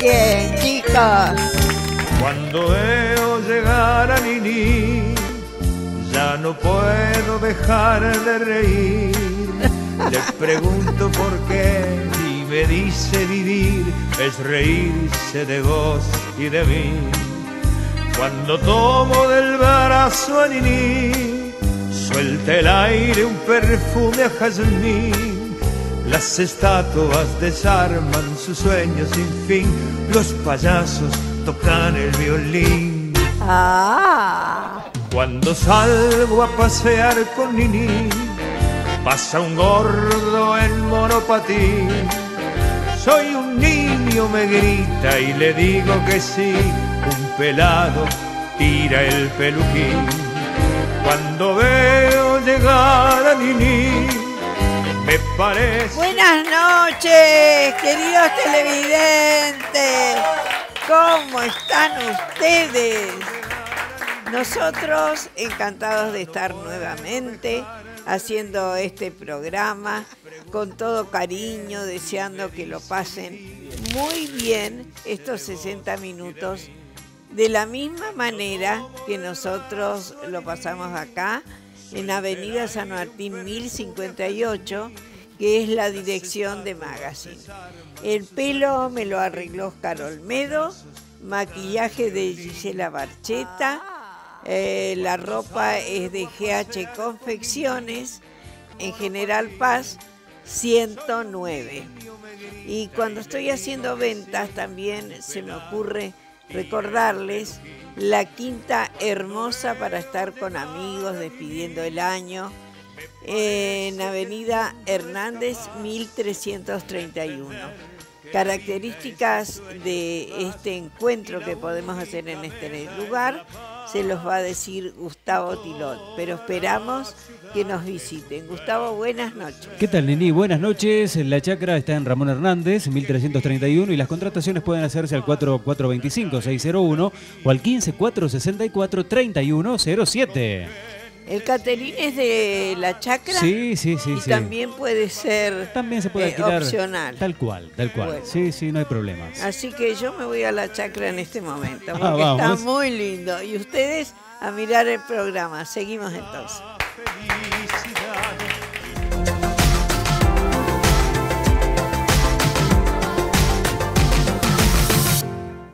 Bien, chicos. Cuando veo llegar a Nini, ya no puedo dejar de reír. Le pregunto por qué y me dice vivir es reírse de vos y de mí. Cuando tomo del brazo a Nini, suelta el aire un perfume a jazmín. Las estatuas desarman sus sueños sin fin, los payasos tocan el violín. Ah, Cuando salgo a pasear con Nini, pasa un gordo en monopatín. Soy un niño, me grita y le digo que sí. Un pelado tira el peluquín. Cuando veo llegar a Nini, me buenas noches, queridos televidentes. ¿Cómo están ustedes? Nosotros encantados de estar nuevamente haciendo este programa con todo cariño, deseando que lo pasen muy bien estos 60 minutos de la misma manera que nosotros lo pasamos acá en Avenida San Martín 1058, que es la dirección de Magazine. El pelo me lo arregló Oscar Olmedo, maquillaje de Gisela Barcheta, eh, la ropa es de GH Confecciones, en General Paz 109. Y cuando estoy haciendo ventas también se me ocurre recordarles la quinta hermosa para estar con amigos despidiendo el año en Avenida Hernández 1331. Características de este encuentro que podemos hacer en este lugar se los va a decir Gustavo Tilot, pero esperamos que nos visiten. Gustavo, buenas noches. ¿Qué tal, Nini? Buenas noches. La chacra está en Ramón Hernández, 1331, y las contrataciones pueden hacerse al 4425-601 o al 15464-3107. El caterín es de la chacra Sí, sí, sí, y sí. también puede ser También se puede eh, alquilar. opcional. Tal cual, tal cual. Bueno. Sí, sí, no hay problemas. Así que yo me voy a la chacra en este momento porque Ah, está vamos. muy lindo. Y ustedes a mirar el programa. Seguimos entonces.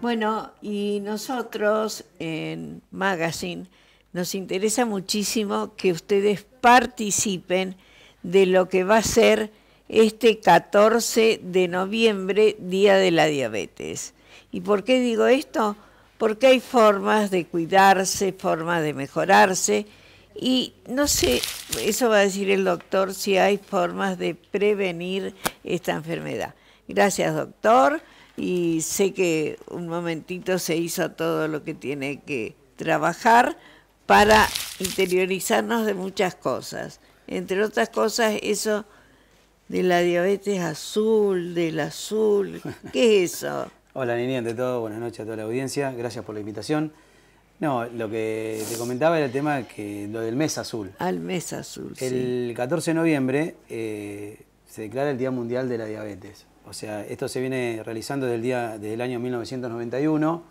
Bueno, y nosotros en Magazine nos interesa muchísimo que ustedes participen de lo que va a ser este 14 de noviembre, Día de la Diabetes. ¿Y por qué digo esto? Porque hay formas de cuidarse, formas de mejorarse y no sé, eso va a decir el doctor, si hay formas de prevenir esta enfermedad. Gracias, doctor. Y sé que un momentito se hizo todo lo que tiene que trabajar para interiorizarnos de muchas cosas. Entre otras cosas, eso de la diabetes azul, del azul. ¿Qué es eso? Hola Nini, ante todo, buenas noches a toda la audiencia, gracias por la invitación. No, lo que te comentaba era el tema que lo del mes azul. Al mes azul. sí. El 14 de noviembre eh, se declara el Día Mundial de la Diabetes. O sea, esto se viene realizando desde el, día, desde el año 1991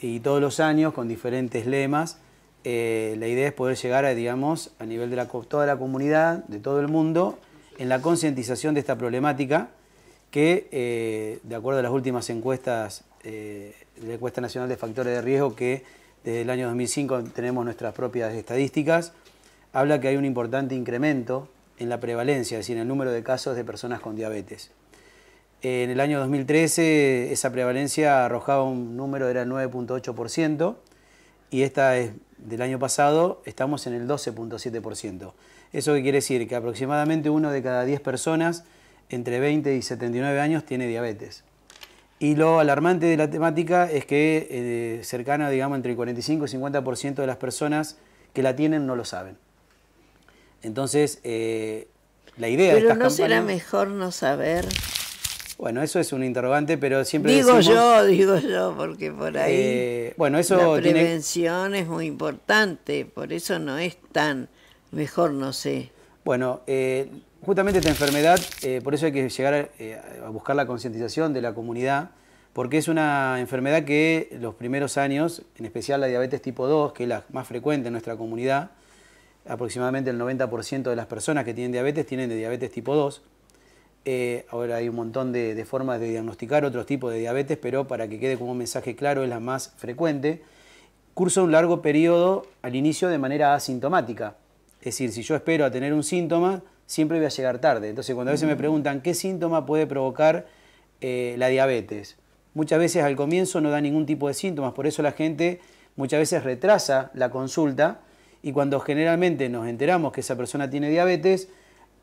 y todos los años con diferentes lemas. Eh, la idea es poder llegar a, digamos, a nivel de la, toda la comunidad, de todo el mundo, en la concientización de esta problemática que, eh, de acuerdo a las últimas encuestas eh, la encuesta nacional de factores de riesgo, que desde el año 2005 tenemos nuestras propias estadísticas, habla que hay un importante incremento en la prevalencia, es decir, en el número de casos de personas con diabetes. En el año 2013 esa prevalencia arrojaba un número, era el 9.8%, y esta es del año pasado, estamos en el 12.7%. ¿Eso qué quiere decir? Que aproximadamente uno de cada 10 personas entre 20 y 79 años tiene diabetes. Y lo alarmante de la temática es que eh, cercano, digamos, entre el 45 y 50% de las personas que la tienen no lo saben. Entonces, eh, la idea de Pero estas no será campañas- mejor no saber. Bueno, eso es un interrogante, pero siempre Digo decimos, yo, digo yo, porque por ahí eh, bueno, eso la tiene, prevención es muy importante, por eso no es tan mejor, no sé. Bueno, eh, justamente esta enfermedad, eh, por eso hay que llegar eh, a, buscar la concientización de la comunidad, porque es una enfermedad que los primeros años, en especial la diabetes tipo 2, que es la más frecuente en nuestra comunidad, aproximadamente el 90% de las personas que tienen diabetes tienen de diabetes tipo 2. Eh, ahora hay un montón de, de, formas de diagnosticar otros tipos de diabetes, pero para que quede como un mensaje claro, es la más frecuente. Cursa un largo periodo al inicio de manera asintomática. Es decir, si yo espero a tener un síntoma, siempre voy a llegar tarde. Entonces, cuando a veces me preguntan qué síntoma puede provocar eh, la diabetes, muchas veces al comienzo no da ningún tipo de síntomas, por eso la gente muchas veces retrasa la consulta y cuando generalmente nos enteramos que esa persona tiene diabetes,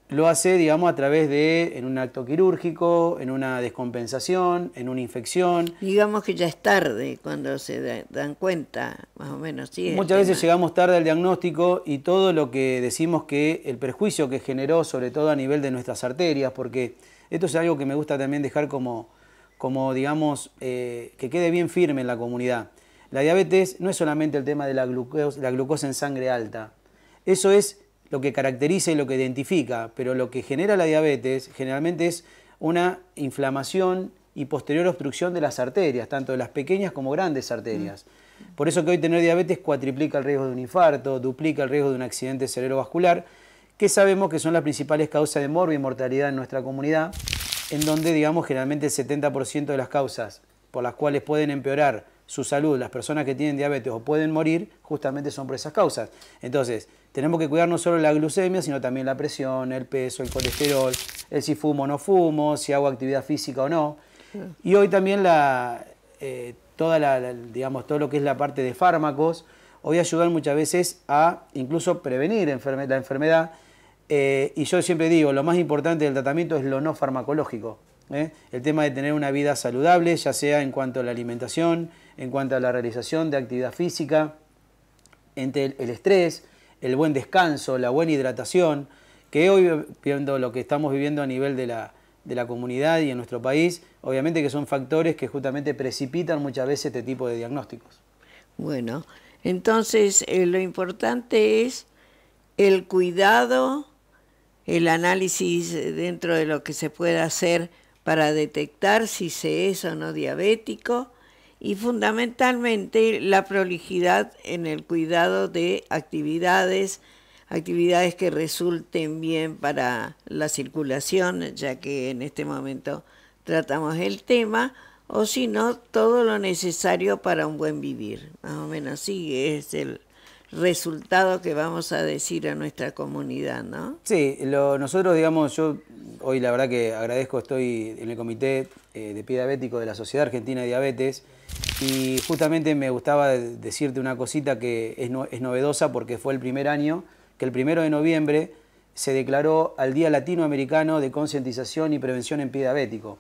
lo hace, digamos, a través de, en un acto quirúrgico, en una descompensación, en una infección. Digamos que ya es tarde cuando se dan cuenta, más o menos. Sí, Muchas veces llegamos tarde al diagnóstico y todo lo que decimos que el perjuicio que generó, sobre todo a nivel de nuestras arterias, porque esto es algo que me gusta también dejar como, como digamos, eh, que quede bien firme en la comunidad. La diabetes no es solamente el tema de la glucosa, la glucosa en sangre alta. Eso es lo que caracteriza y lo que identifica, pero lo que genera la diabetes generalmente es una inflamación y posterior obstrucción de las arterias, tanto de las pequeñas como grandes arterias. Por eso que hoy tener diabetes cuatriplica el riesgo de un infarto, duplica el riesgo de un accidente cerebrovascular, que sabemos que son las principales causas de morbo y mortalidad en nuestra comunidad, en donde, digamos, generalmente el 70% de las causas por las cuales pueden empeorar su salud las personas que tienen diabetes o pueden morir, justamente son por esas causas. Entonces, tenemos que cuidar no solo la glucemia, sino también la presión, el peso, el colesterol, el si fumo o no fumo, si hago actividad física o no. Y hoy también la, eh, toda la, digamos, todo lo que es la parte de fármacos, hoy ayudan muchas veces a incluso prevenir la enfermedad. Eh, y yo siempre digo, lo más importante del tratamiento es lo no farmacológico. ¿eh? El tema de tener una vida saludable, ya sea en cuanto a la alimentación, en cuanto a la realización de actividad física, entre el estrés, el buen descanso, la buena hidratación, que hoy, viendo lo que estamos viviendo a nivel de la, de la comunidad y en nuestro país, obviamente que son factores que justamente precipitan muchas veces este tipo de diagnósticos. Bueno, entonces eh, lo importante es el cuidado, el análisis dentro de lo que se pueda hacer para detectar si se es o no diabético y fundamentalmente la prolijidad en el cuidado de actividades, actividades que resulten bien para la circulación, ya que en este momento tratamos el tema, o si no, todo lo necesario para un buen vivir. Más o menos así es el resultado que vamos a decir a nuestra comunidad, ¿no? Sí, lo, nosotros, digamos, yo hoy la verdad que agradezco, estoy en el comité eh, de pie diabético de la Sociedad Argentina de Diabetes, y justamente me gustaba decirte una cosita que es, novedosa porque fue el primer año que el primero de noviembre se declaró al Día Latinoamericano de Concientización y Prevención en Pie Diabético.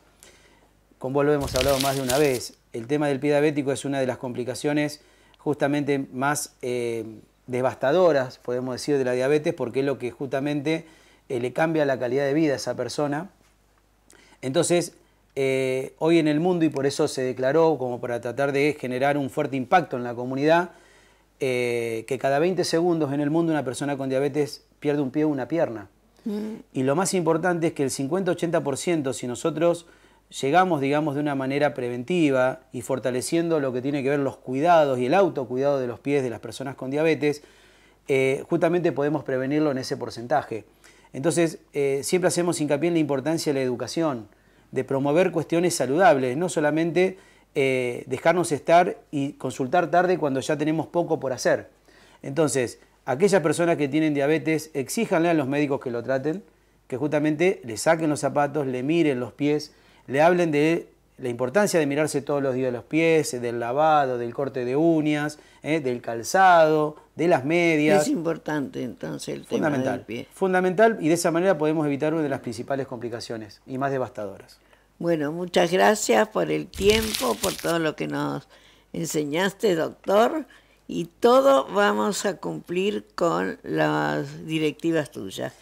Con vos lo hemos hablado más de una vez. El tema del pie diabético es una de las complicaciones justamente más eh, devastadoras, podemos decir, de la diabetes, porque es lo que justamente eh, le cambia la calidad de vida a esa persona. Entonces, eh, hoy en el mundo, y por eso se declaró como para tratar de generar un fuerte impacto en la comunidad, eh, que cada 20 segundos en el mundo una persona con diabetes pierde un pie o una pierna. Mm. Y lo más importante es que el 50-80%, si nosotros llegamos, digamos, de una manera preventiva y fortaleciendo lo que tiene que ver los cuidados y el autocuidado de los pies de las personas con diabetes, eh, justamente podemos prevenirlo en ese porcentaje. Entonces, siempre hacemos hincapié en la importancia de la educación de promover cuestiones saludables, no solamente eh, dejarnos estar y consultar tarde cuando ya tenemos poco por hacer. Entonces, aquellas personas que tienen diabetes, exíjanle a los médicos que lo traten, que justamente le saquen los zapatos, le miren los pies, le hablen de la importancia de mirarse todos los días los pies, del lavado, del corte de uñas, eh, del calzado, de las medias. Es importante entonces el tema del pie. Fundamental y de esa manera podemos evitar una de las principales complicaciones y más devastadoras. Bueno, muchas gracias por el tiempo, por todo lo que nos enseñaste, doctor, y todo vamos a cumplir con las directivas tuyas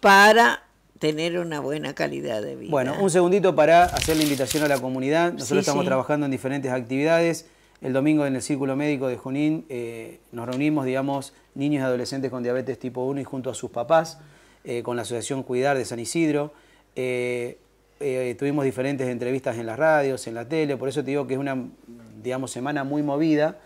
para tener una buena calidad de vida. Bueno, un segundito para hacer la invitación a la comunidad. Nosotros estamos trabajando en diferentes actividades. El domingo en el Círculo Médico de Junín eh, nos reunimos, digamos, niños y adolescentes con diabetes tipo 1 y junto a sus papás. eh, con la Asociación Cuidar de San Isidro. Eh, eh, tuvimos diferentes entrevistas en las radios, en la tele, por eso te digo que es una digamos, semana muy movida.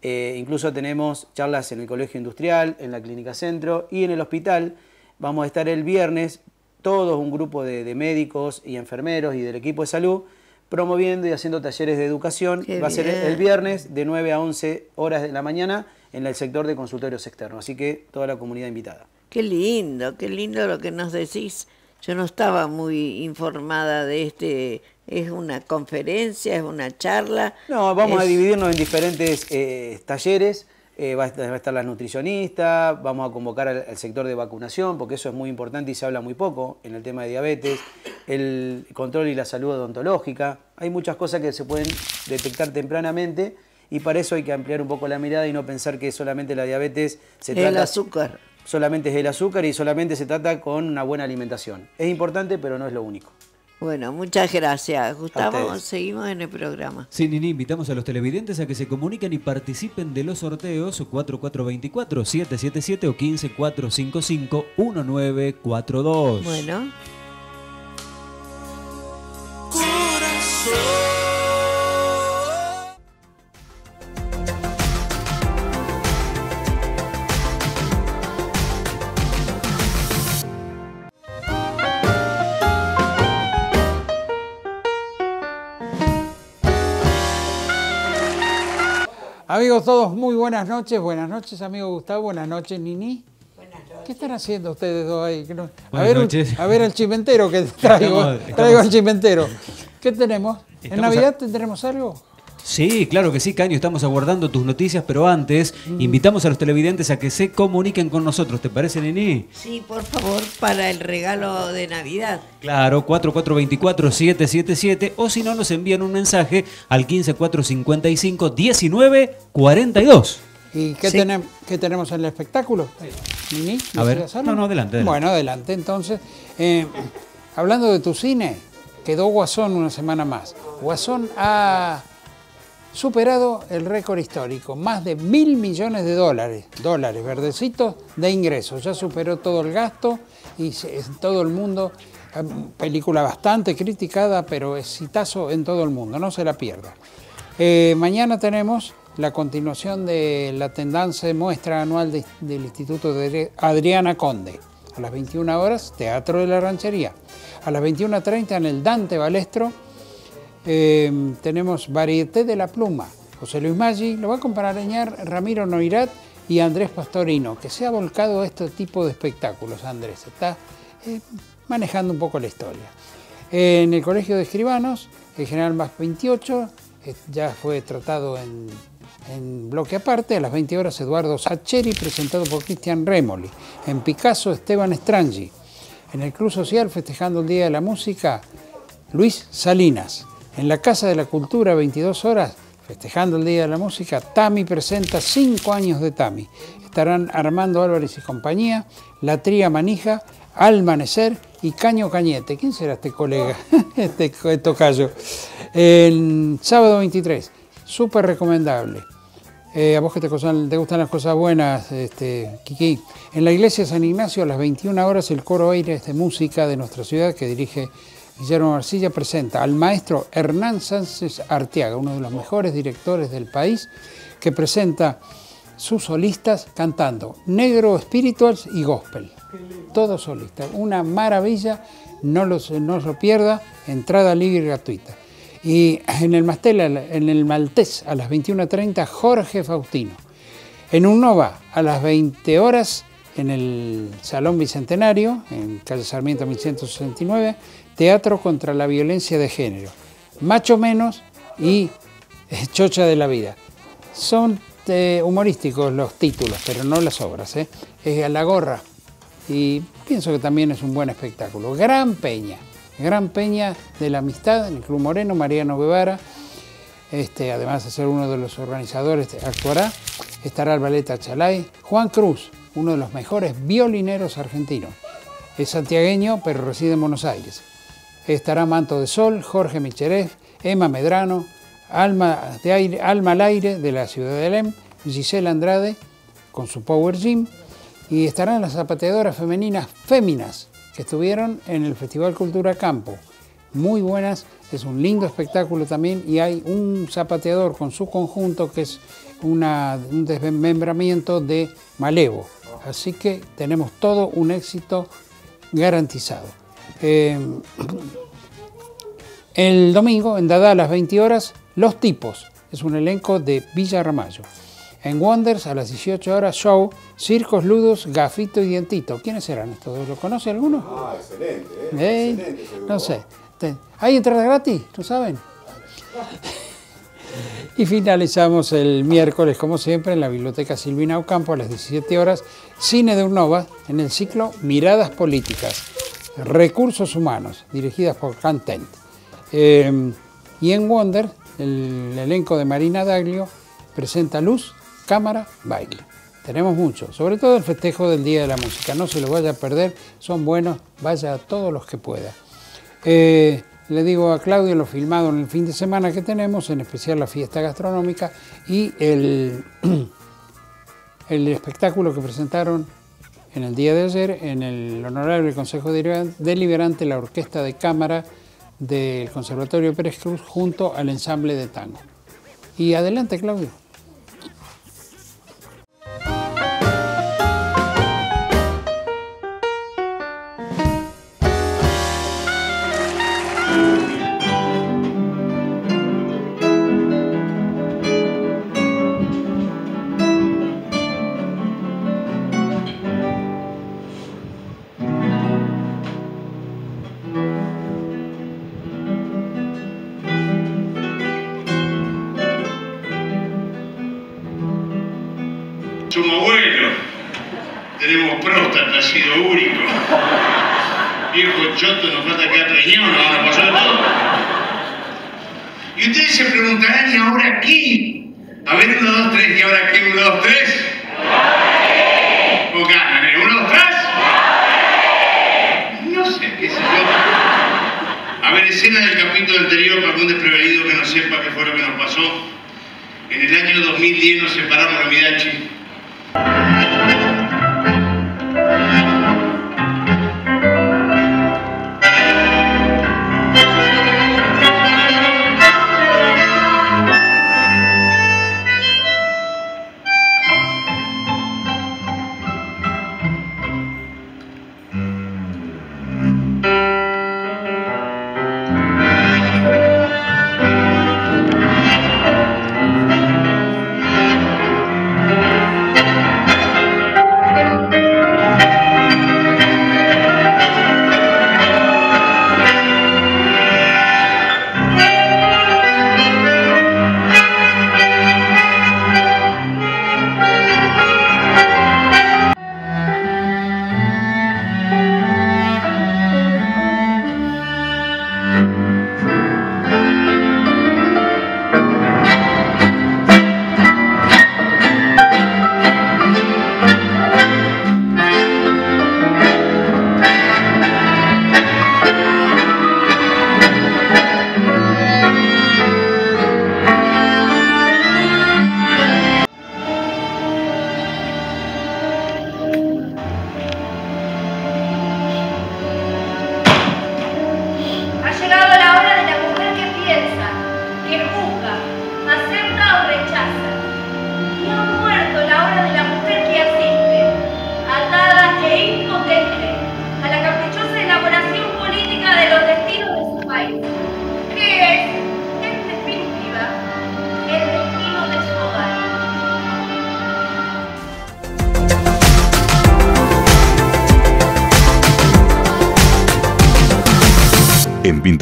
incluso tenemos charlas en el Colegio Industrial, en la Clínica Centro y en el hospital. Vamos a estar el viernes, todos un grupo de, de médicos y enfermeros y del equipo de salud, promoviendo y haciendo talleres de educación. Qué Va a ser el viernes de 9 a 11 horas de la mañana en el sector de consultorios externos. Así que toda la comunidad invitada. Qué lindo, qué lindo lo que nos decís. Yo no estaba muy informada de este. Es una conferencia, es una charla. No, vamos a dividirnos en diferentes eh, talleres. Eh, va, a estar, va a estar la nutricionista, vamos a convocar al, al sector de vacunación, porque eso es muy importante y se habla muy poco en el tema de diabetes, el control y la salud odontológica. Hay muchas cosas que se pueden detectar tempranamente y para eso hay que ampliar un poco la mirada y no pensar que solamente la diabetes se El trata azúcar. solamente es el azúcar y solamente se trata con una buena alimentación. Es importante, pero no es lo único. Bueno, muchas gracias. Gustavo, seguimos en el programa. Sí, Nini, invitamos a los televidentes a que se comuniquen y participen de los sorteos 4424-777 o 15455-1942. Bueno, Amigos todos, muy buenas noches. Buenas noches, amigo Gustavo. Buenas noches, Nini. ¿Qué están haciendo ustedes dos ahí? No- A Buenas ver, un- noches. a ver el chimentero que traigo. Estamos- estamos- Traigo el chimentero. ¿Qué tenemos? ¿En Navidad a- tendremos algo? Sí, claro que sí, Caño, estamos aguardando tus noticias, pero antes invitamos a los televidentes a que se comuniquen con nosotros, ¿te parece, Nini? sí, por favor, para el regalo de Navidad. Claro, 4424-777 o si no nos envían un mensaje al 15455-1942. ¿Y qué, Sí. tenem- qué tenemos en el espectáculo? Nini, A ver. No, no, adelante, adelante. Bueno, adelante. Entonces, eh, hablando de tu cine, quedó Guasón una semana más. Guasón ha superado el récord histórico, más de mil millones de dólares, dólares verdecitos de ingresos. Ya superó todo el gasto y en todo el mundo, eh, película bastante criticada, pero exitazo en todo el mundo, no se la pierda. Eh, mañana tenemos la continuación de la tendencia de muestra anual de- del Instituto de Adriana Conde. A las 21 horas, Teatro de la Ranchería. A las 21.30 en el Dante Balestro eh, tenemos Varieté de la Pluma. José Luis Maggi lo va a acompañar Ramiro Noirat y Andrés Pastorino, que se ha volcado a este tipo de espectáculos, Andrés. Está eh, manejando un poco la historia. En el Colegio de Escribanos, el General Más 28, eh, ya fue tratado en, en bloque aparte, a las 20 horas Eduardo Sacheri, presentado por Cristian Remoli. En Picasso, Esteban Strangi. En el Club Social, festejando el Día de la Música, Luis Salinas. En la Casa de la Cultura, 22 horas, festejando el Día de la Música, Tami presenta 5 años de Tami. Estarán Armando Álvarez y compañía, La Tría Manija, Al Amanecer y Caño Cañete. ¿Quién será este colega? este tocayo. El sábado 23, súper recomendable. Eh, a vos que te, gustan- te gustan las cosas buenas, este, Kiki. En la iglesia de San Ignacio, a las 21 horas, el coro Aires de Música de nuestra ciudad, que dirige Guillermo Arcilla, presenta al maestro Hernán Sánchez Arteaga, uno de los mejores directores del país, que presenta sus solistas cantando negro, spirituals y gospel. Todos solistas. Una maravilla, no, los, no lo pierda, entrada libre y gratuita. Y en el Mastel, en el Maltés, a las 21.30, Jorge Faustino. En Unnova, a las 20 horas, en el Salón Bicentenario, en calle Sarmiento 1169, Teatro contra la Violencia de Género. Macho Menos y eh, Chocha de la Vida. Son eh, humorísticos los títulos, pero no las obras. ¿eh? Es la gorra. Y pienso que también es un buen espectáculo. Gran Peña. Gran Peña de la Amistad en el Club Moreno, Mariano Guevara. Este, además de ser uno de los organizadores, actuará. Estará el ballet Achalay. Juan Cruz, uno de los mejores violineros argentinos. Es santiagueño, pero reside en Buenos Aires. Estará Manto de Sol, Jorge Micherev, Emma Medrano, Alma, al Aire de la ciudad de Lem, Giselle Andrade con su Power Gym, y estarán las zapateadoras femeninas Féminas, que estuvieron en el Festival Cultura Campo. Muy buenas, es un lindo espectáculo también y hay un zapateador con su conjunto que es un desmembramiento de Malevo. Así que tenemos todo un éxito garantizado. Eh, el domingo, en Dada a las 20 horas, Los Tipos. Es un elenco de Villa Ramallo. En Wonders, a las 18 horas, show Circos Ludos, Gafito y Dientito. ¿Quiénes serán estos? ¿Lo conoce alguno? Ah, excelente. No sé. ¿Hay entrada gratis? ¿No saben? Y finalizamos el miércoles, como siempre, en la Biblioteca Silvina Ocampo a las 17 horas, Cine de Urnova, en el ciclo Miradas Políticas, Recursos Humanos, dirigidas por Cantent. Eh, y en Wonder, el elenco de Marina Daglio presenta luz, cámara, baile. Tenemos mucho, sobre todo el festejo del Día de la Música. No se lo vaya a perder, son buenos, vaya a todos los que pueda. Eh, le digo a Claudio lo filmado en el fin de semana que tenemos, en especial la fiesta gastronómica y el, el espectáculo que presentaron en el día de ayer en el Honorable Consejo Deliberante la Orquesta de Cámara del Conservatorio Pérez Cruz junto al ensamble de tango. Y adelante, Claudio.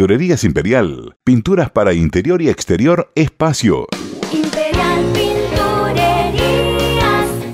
Pinturerías Imperial, pinturas para interior y exterior, espacio. Imperial Pinturerías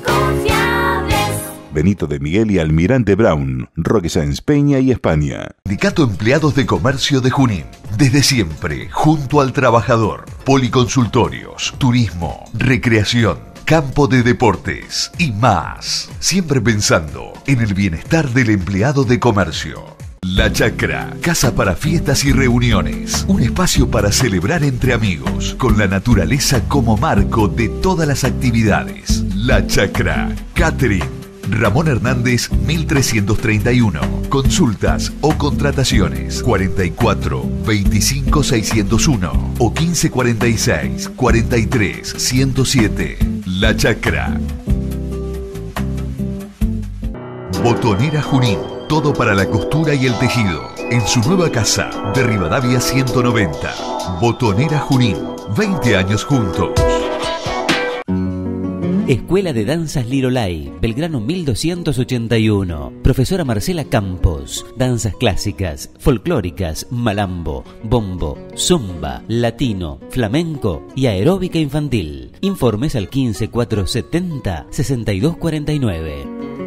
confiables. Benito de Miguel y Almirante Brown, Roque Sáenz Peña y España. Sindicato Empleados de Comercio de Junín. Desde siempre, junto al trabajador. Policonsultorios, turismo, recreación, campo de deportes y más. Siempre pensando en el bienestar del empleado de comercio. La Chacra, casa para fiestas y reuniones. Un espacio para celebrar entre amigos, con la naturaleza como marco de todas las actividades. La Chacra, catering, Ramón Hernández 1331. Consultas o contrataciones 44 25 601 o 1546 43 107. La Chacra. Botonera Junín. Todo para la costura y el tejido. En su nueva casa de Rivadavia 190. Botonera Junín. 20 años juntos. Escuela de Danzas Lirolai, Belgrano 1281. Profesora Marcela Campos. Danzas clásicas, folclóricas, malambo, bombo, zumba, latino, flamenco y aeróbica infantil. Informes al 15470 6249.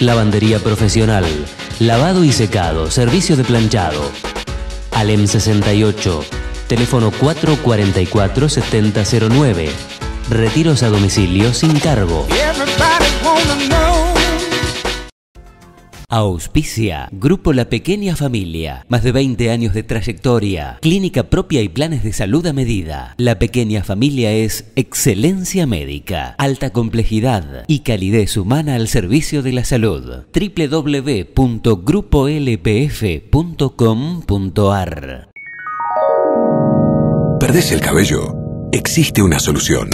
Lavandería profesional, lavado y secado, servicio de planchado. Alem 68, teléfono 444-7009. Retiros a domicilio sin cargo. Auspicia. Grupo La Pequeña Familia. Más de 20 años de trayectoria. Clínica propia y planes de salud a medida. La Pequeña Familia es excelencia médica, alta complejidad y calidez humana al servicio de la salud. www.grupolpf.com.ar ¿Perdés el cabello? Existe una solución.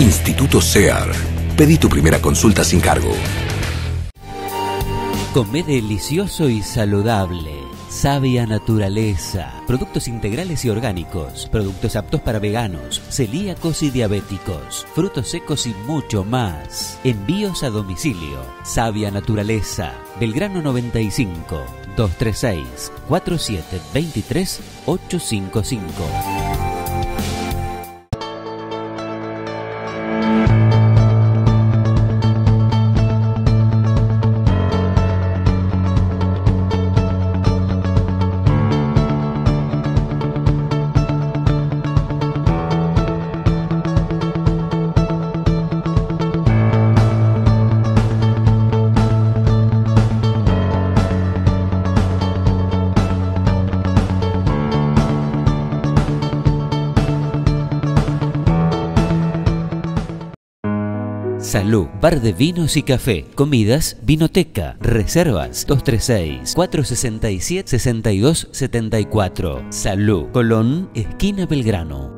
Instituto SEAR. Pedí tu primera consulta sin cargo. Come delicioso y saludable. Sabia naturaleza. Productos integrales y orgánicos. Productos aptos para veganos, celíacos y diabéticos. Frutos secos y mucho más. Envíos a domicilio. Sabia naturaleza. Belgrano 95 236 4723 855. Salud, bar de vinos y café, comidas, vinoteca, reservas 236-467-6274. Salud, Colón, esquina Belgrano.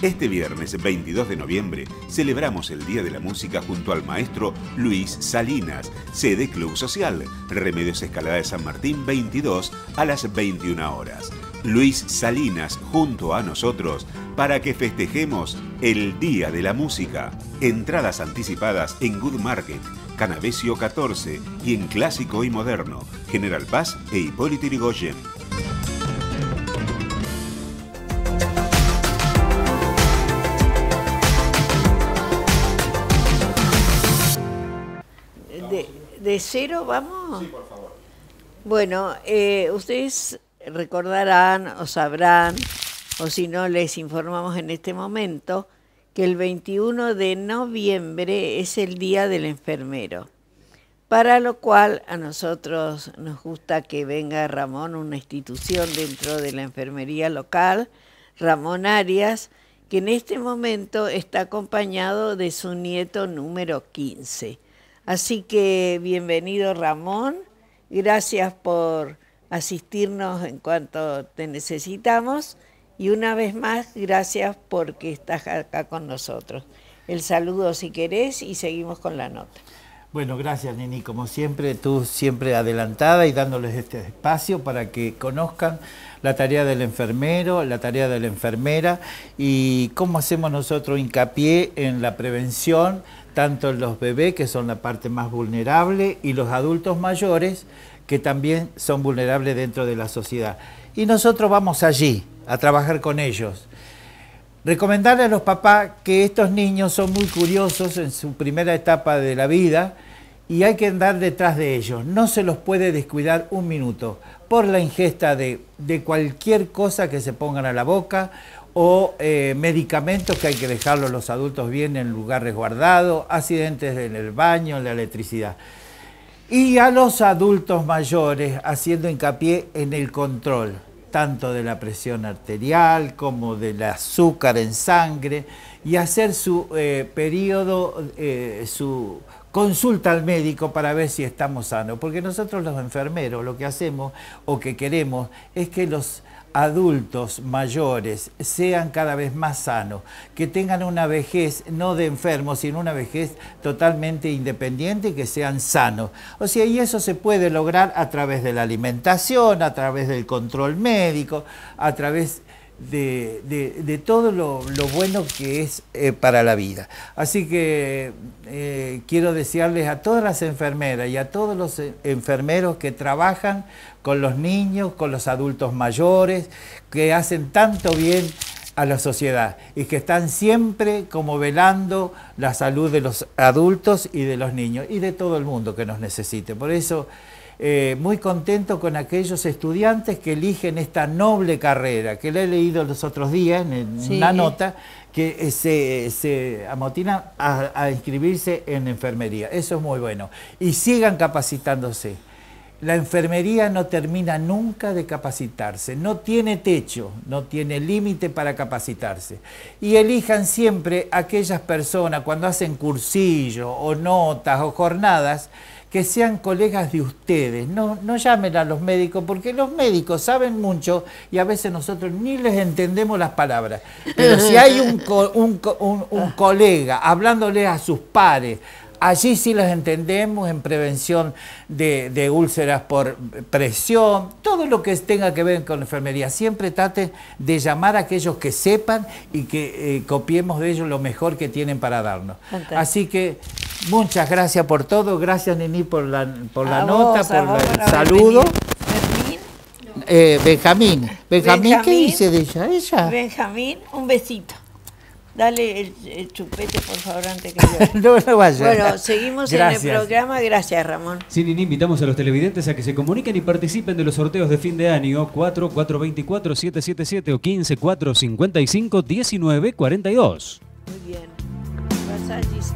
Este viernes 22 de noviembre celebramos el Día de la Música junto al maestro Luis Salinas, sede Club Social, Remedios Escalada de San Martín 22 a las 21 horas. Luis Salinas junto a nosotros para que festejemos el Día de la Música. Entradas anticipadas en Good Market, Canavesio 14 y en Clásico y Moderno, General Paz e Hipólito Yrigoyen. De, de cero vamos. Sí, por favor. Bueno, eh, ustedes recordarán o sabrán, o si no les informamos en este momento, que el 21 de noviembre es el Día del Enfermero, para lo cual a nosotros nos gusta que venga Ramón, una institución dentro de la enfermería local, Ramón Arias, que en este momento está acompañado de su nieto número 15. Así que bienvenido Ramón, gracias por asistirnos en cuanto te necesitamos y una vez más gracias porque estás acá con nosotros. El saludo si querés y seguimos con la nota. Bueno, gracias Nini, como siempre, tú siempre adelantada y dándoles este espacio para que conozcan la tarea del enfermero, la tarea de la enfermera y cómo hacemos nosotros hincapié en la prevención, tanto en los bebés, que son la parte más vulnerable, y los adultos mayores, que también son vulnerables dentro de la sociedad. Y nosotros vamos allí a trabajar con ellos. Recomendarle a los papás que estos niños son muy curiosos en su primera etapa de la vida y hay que andar detrás de ellos. No se los puede descuidar un minuto por la ingesta de, de cualquier cosa que se pongan a la boca o eh, medicamentos que hay que dejarlos los adultos bien en lugar resguardado, accidentes en el baño, en la electricidad. Y a los adultos mayores haciendo hincapié en el control, tanto de la presión arterial como del azúcar en sangre, y hacer su eh, periodo, eh, su consulta al médico para ver si estamos sanos. Porque nosotros los enfermeros lo que hacemos o que queremos es que los adultos mayores sean cada vez más sanos, que tengan una vejez no de enfermos, sino una vejez totalmente independiente y que sean sanos. O sea, y eso se puede lograr a través de la alimentación, a través del control médico, a través de, de- todo lo, lo bueno que es eh, para la vida. Así que eh, quiero desearles a todas las enfermeras y a todos los eh, enfermeros que trabajan con los niños, con los adultos mayores, que hacen tanto bien a la sociedad y que están siempre como velando la salud de los adultos y de los niños y de todo el mundo que nos necesite. Por eso eh, muy contento con aquellos estudiantes que eligen esta noble carrera, que le he leído los otros días en, en Sí. una nota, que eh, se, se amotinan a, a inscribirse en enfermería. Eso es muy bueno. Y sigan capacitándose. La enfermería no termina nunca de capacitarse, no tiene techo, no tiene límite para capacitarse. Y elijan siempre aquellas personas cuando hacen cursillos o notas o jornadas que sean colegas de ustedes. No, no llamen a los médicos porque los médicos saben mucho y a veces nosotros ni les entendemos las palabras. Pero si hay un, un colega hablándole a sus pares, Allí sí las entendemos en prevención de, de úlceras por presión, todo lo que tenga que ver con enfermería. Siempre trate de llamar a aquellos que sepan y que eh, copiemos de ellos lo mejor que tienen para darnos. Así que muchas gracias por todo, gracias Nini por la, por la A nota, vos, por vos el saludo. venido. Eh, Benjamín. Benjamín, ¿qué Benjamín. dice de ella? Ella. Benjamín, un besito. Dale el, el chupete, por favor, antes que yo. No, no vaya. Bueno, seguimos en Gracias. el programa. Gracias, Ramón. Sí, Nini, invitamos a los televidentes a que se comuniquen y participen de los sorteos de fin de año 4 424 777 o 15 455 19 42. Muy bien. Pasa, Gis-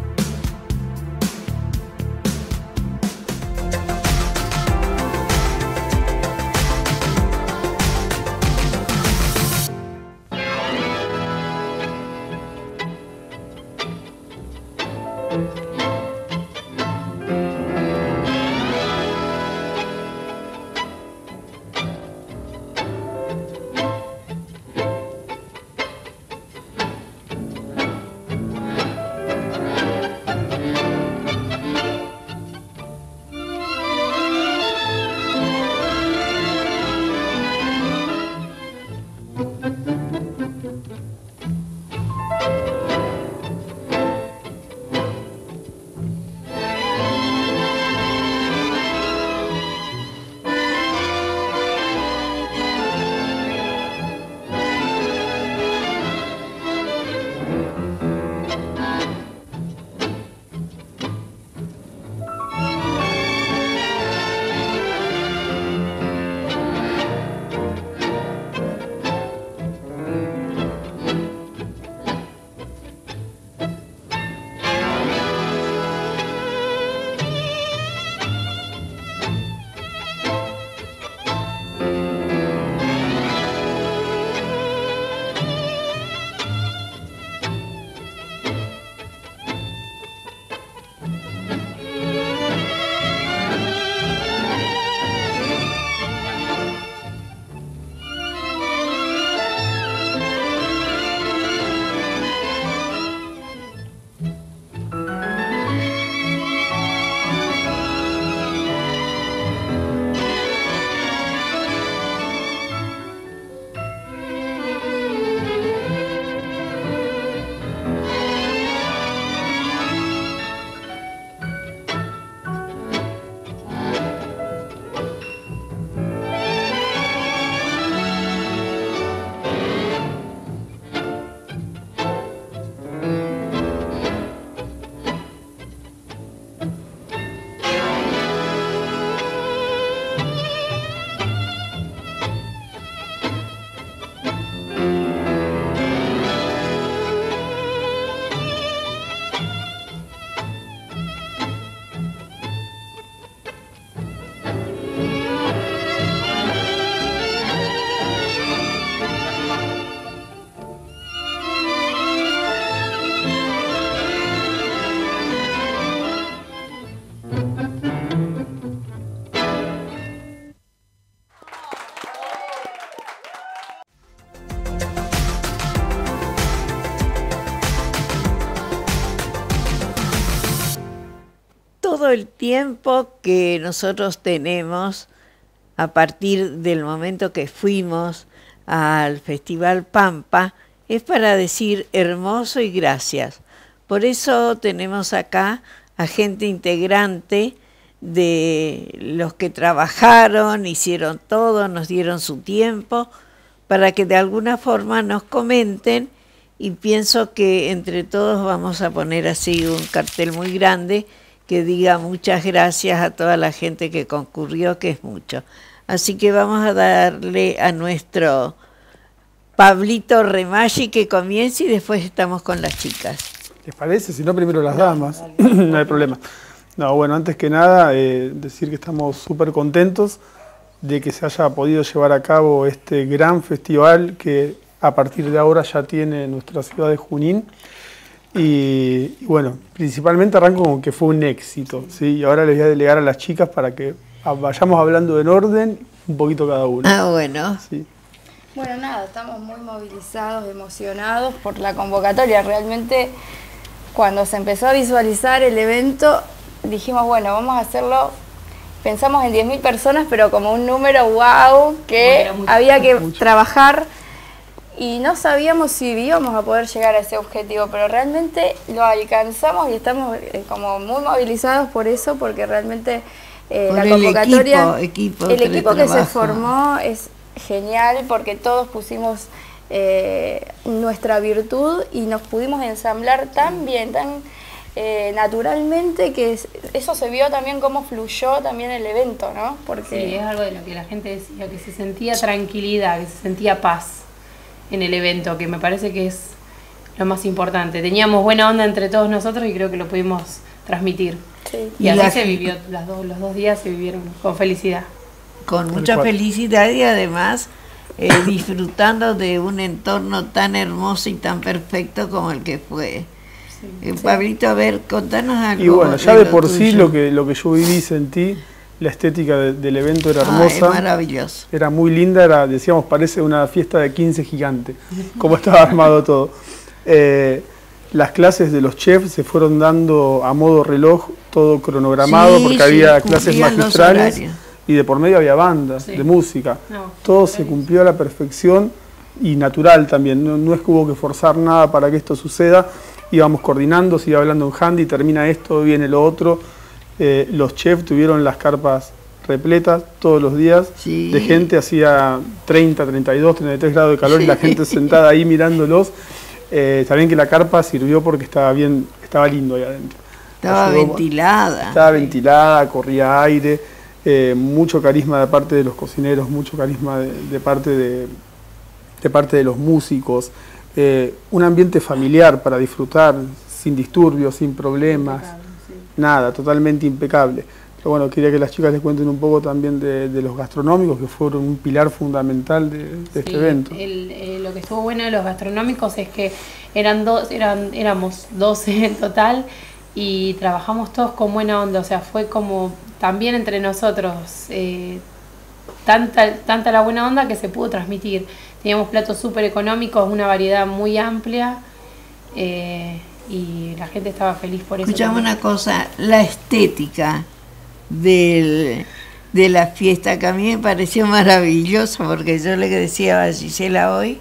tiempo que nosotros tenemos a partir del momento que fuimos al Festival Pampa es para decir hermoso y gracias. Por eso tenemos acá a gente integrante de los que trabajaron, hicieron todo, nos dieron su tiempo, para que de alguna forma nos comenten y pienso que entre todos vamos a poner así un cartel muy grande que diga muchas gracias a toda la gente que concurrió, que es mucho. Así que vamos a darle a nuestro Pablito Remaggi que comience y después estamos con las chicas. ¿Les parece? Si no, primero las damas. no hay problema. No, bueno, antes que nada, eh, decir que estamos súper contentos de que se haya podido llevar a cabo este gran festival que a partir de ahora ya tiene nuestra ciudad de Junín. Y, y bueno, principalmente arranco con que fue un éxito, ¿sí? Y ahora les voy a delegar a las chicas para que vayamos hablando en orden, un poquito cada uno. Ah, bueno. Sí. Bueno, nada, estamos muy movilizados, emocionados por la convocatoria. Realmente, cuando se empezó a visualizar el evento, dijimos, bueno, vamos a hacerlo. Pensamos en 10.000 personas, pero como un número wow, que había que trabajar y no sabíamos si íbamos a poder llegar a ese objetivo, pero realmente lo alcanzamos y estamos eh, como muy movilizados por eso, porque realmente eh, Por la el convocatoria, equipo, equipo el equipo que se formó es genial porque todos pusimos eh, nuestra virtud y nos pudimos ensamblar tan bien, tan eh, naturalmente que es- eso se vio también cómo fluyó también el evento, ¿no? Porque Sí, es algo de lo que la gente decía, que se sentía tranquilidad, que se sentía paz en el evento, que me parece que es lo más importante. Teníamos buena onda entre todos nosotros y creo que lo pudimos transmitir. Y, Y así la se vivió, las dos, los dos días se vivieron con felicidad. con mucha felicidad y además eh, disfrutando de un entorno tan hermoso y tan perfecto como el que fue. Eh, Pablito, a ver, contanos algo. Y bueno, ya de por sí lo que, lo que yo viví y sentí, la estética de- del evento era hermosa. es maravilloso. Era muy linda, era, decíamos, parece una fiesta de 15 gigante, como estaba armado todo. Eh, las clases de los chefs se fueron dando a modo reloj, todo cronogramado, Sí, porque sí, había clases magistrales y de por medio había bandas Sí. de música. No, todo se cumplió a la perfección y natural también. No, no es que hubo que forzar nada para que esto suceda. Íbamos coordinando, se iba hablando en handy, termina esto, viene lo otro. Eh, los chefs tuvieron las carpas repletas todos los días. De gente, hacía 30, 32, 33 grados de calor y la gente sentada ahí mirándolos. Eh, también que la carpa sirvió porque estaba bien, estaba lindo ahí adentro. Estaba Ayudó- ventilada. Estaba ventilada, corría aire, eh, mucho carisma de parte de los cocineros, mucho carisma de, de parte de, de parte de los músicos, eh, un ambiente familiar para disfrutar, sin disturbios, sin problemas, nada, totalmente impecable. Pero bueno, quería que las chicas les cuenten un poco también de, de los gastronómicos, que fueron un pilar fundamental de, de este evento. el- eh, lo que estuvo bueno de los gastronómicos es que eran dos, eran, éramos 12 en total y trabajamos todos con buena onda, o sea, fue como también entre nosotros eh, tanta, tanta la buena onda que se pudo transmitir. Teníamos platos súper económicos, una variedad muy amplia eh, y la gente estaba feliz por eso. Escuchame una cosa, la estética del, de la fiesta que a mí me pareció maravillosa porque yo le decía a Gisela hoy,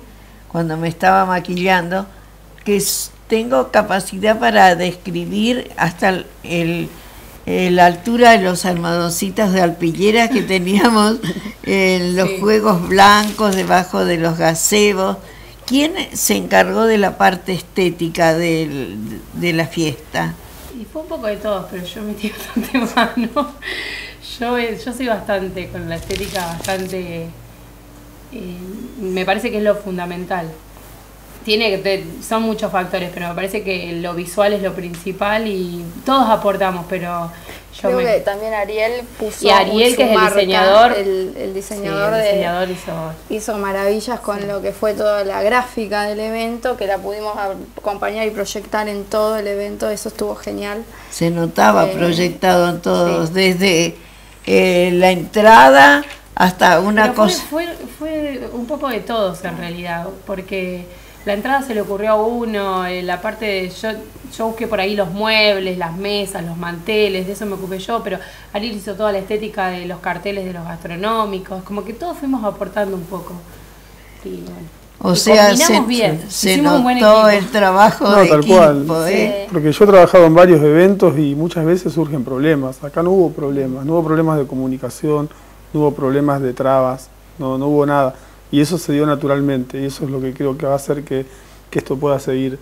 cuando me estaba maquillando, que tengo capacidad para describir hasta el, la altura de los almohadoncitos de alpilleras que teníamos en los Sí. juegos blancos debajo de los gazebos. ¿Quién se encargó de la parte estética de la fiesta? Y fue un poco de todos, pero yo metí bastante mano. Yo, eh, yo soy bastante con la estética, bastante. eh, me parece que es lo fundamental. Tiene que te- son muchos factores, pero me parece que lo visual es lo principal y todos aportamos, pero yo creo me. que también Ariel puso Y Ariel, que es el diseñador. el, el diseñador, Sí, el de- diseñador hizo- hizo maravillas con lo que fue toda la gráfica del evento, que la pudimos acompañar y proyectar en todo el evento, eso estuvo genial. Se notaba Eh, proyectado en todos, desde eh, la entrada hasta una Pero fue- cosa. Fue, fue un poco de todos en realidad, porque la entrada se le ocurrió a uno, eh, la parte de, yo, yo busqué por ahí los muebles, las mesas, los manteles, de eso me ocupé yo, pero Ariel hizo toda la estética de los carteles de los gastronómicos, como que todos fuimos aportando un poco. Y bueno. O Y sea, se, combinamos bien, se hicimos un buen notó equipo. el trabajo No, de tal equipo, cual. ¿eh? Porque yo he trabajado en varios eventos y muchas veces surgen problemas. Acá no hubo problemas, no hubo problemas de comunicación, no hubo problemas de trabas, no, no hubo nada. Y eso se dio naturalmente y eso es lo que creo que va a hacer que, que esto pueda seguir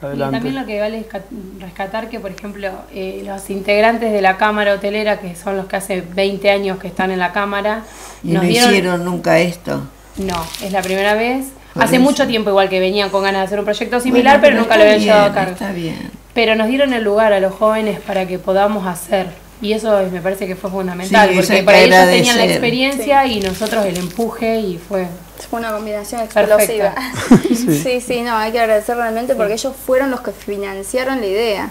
Y adelante. también lo que vale es ca- rescatar que, por ejemplo, eh, los integrantes de la Cámara Hotelera, que son los que hace 20 años que están en la Cámara, Y no hicieron nunca esto. No, es la primera vez. Por Hace eso. mucho tiempo igual que venían con ganas de hacer un proyecto similar, Bueno, pero, nunca lo habían llevado a bien, cabo. Está bien. Pero nos dieron el lugar a los jóvenes para que podamos hacer. Y eso es- me parece que fue fundamental, Sí, porque para ellos tenían la experiencia y nosotros el empuje y fue... Fue una combinación Perfecta. explosiva. sí. sí, no, hay que agradecer realmente porque ellos fueron los que financiaron la idea.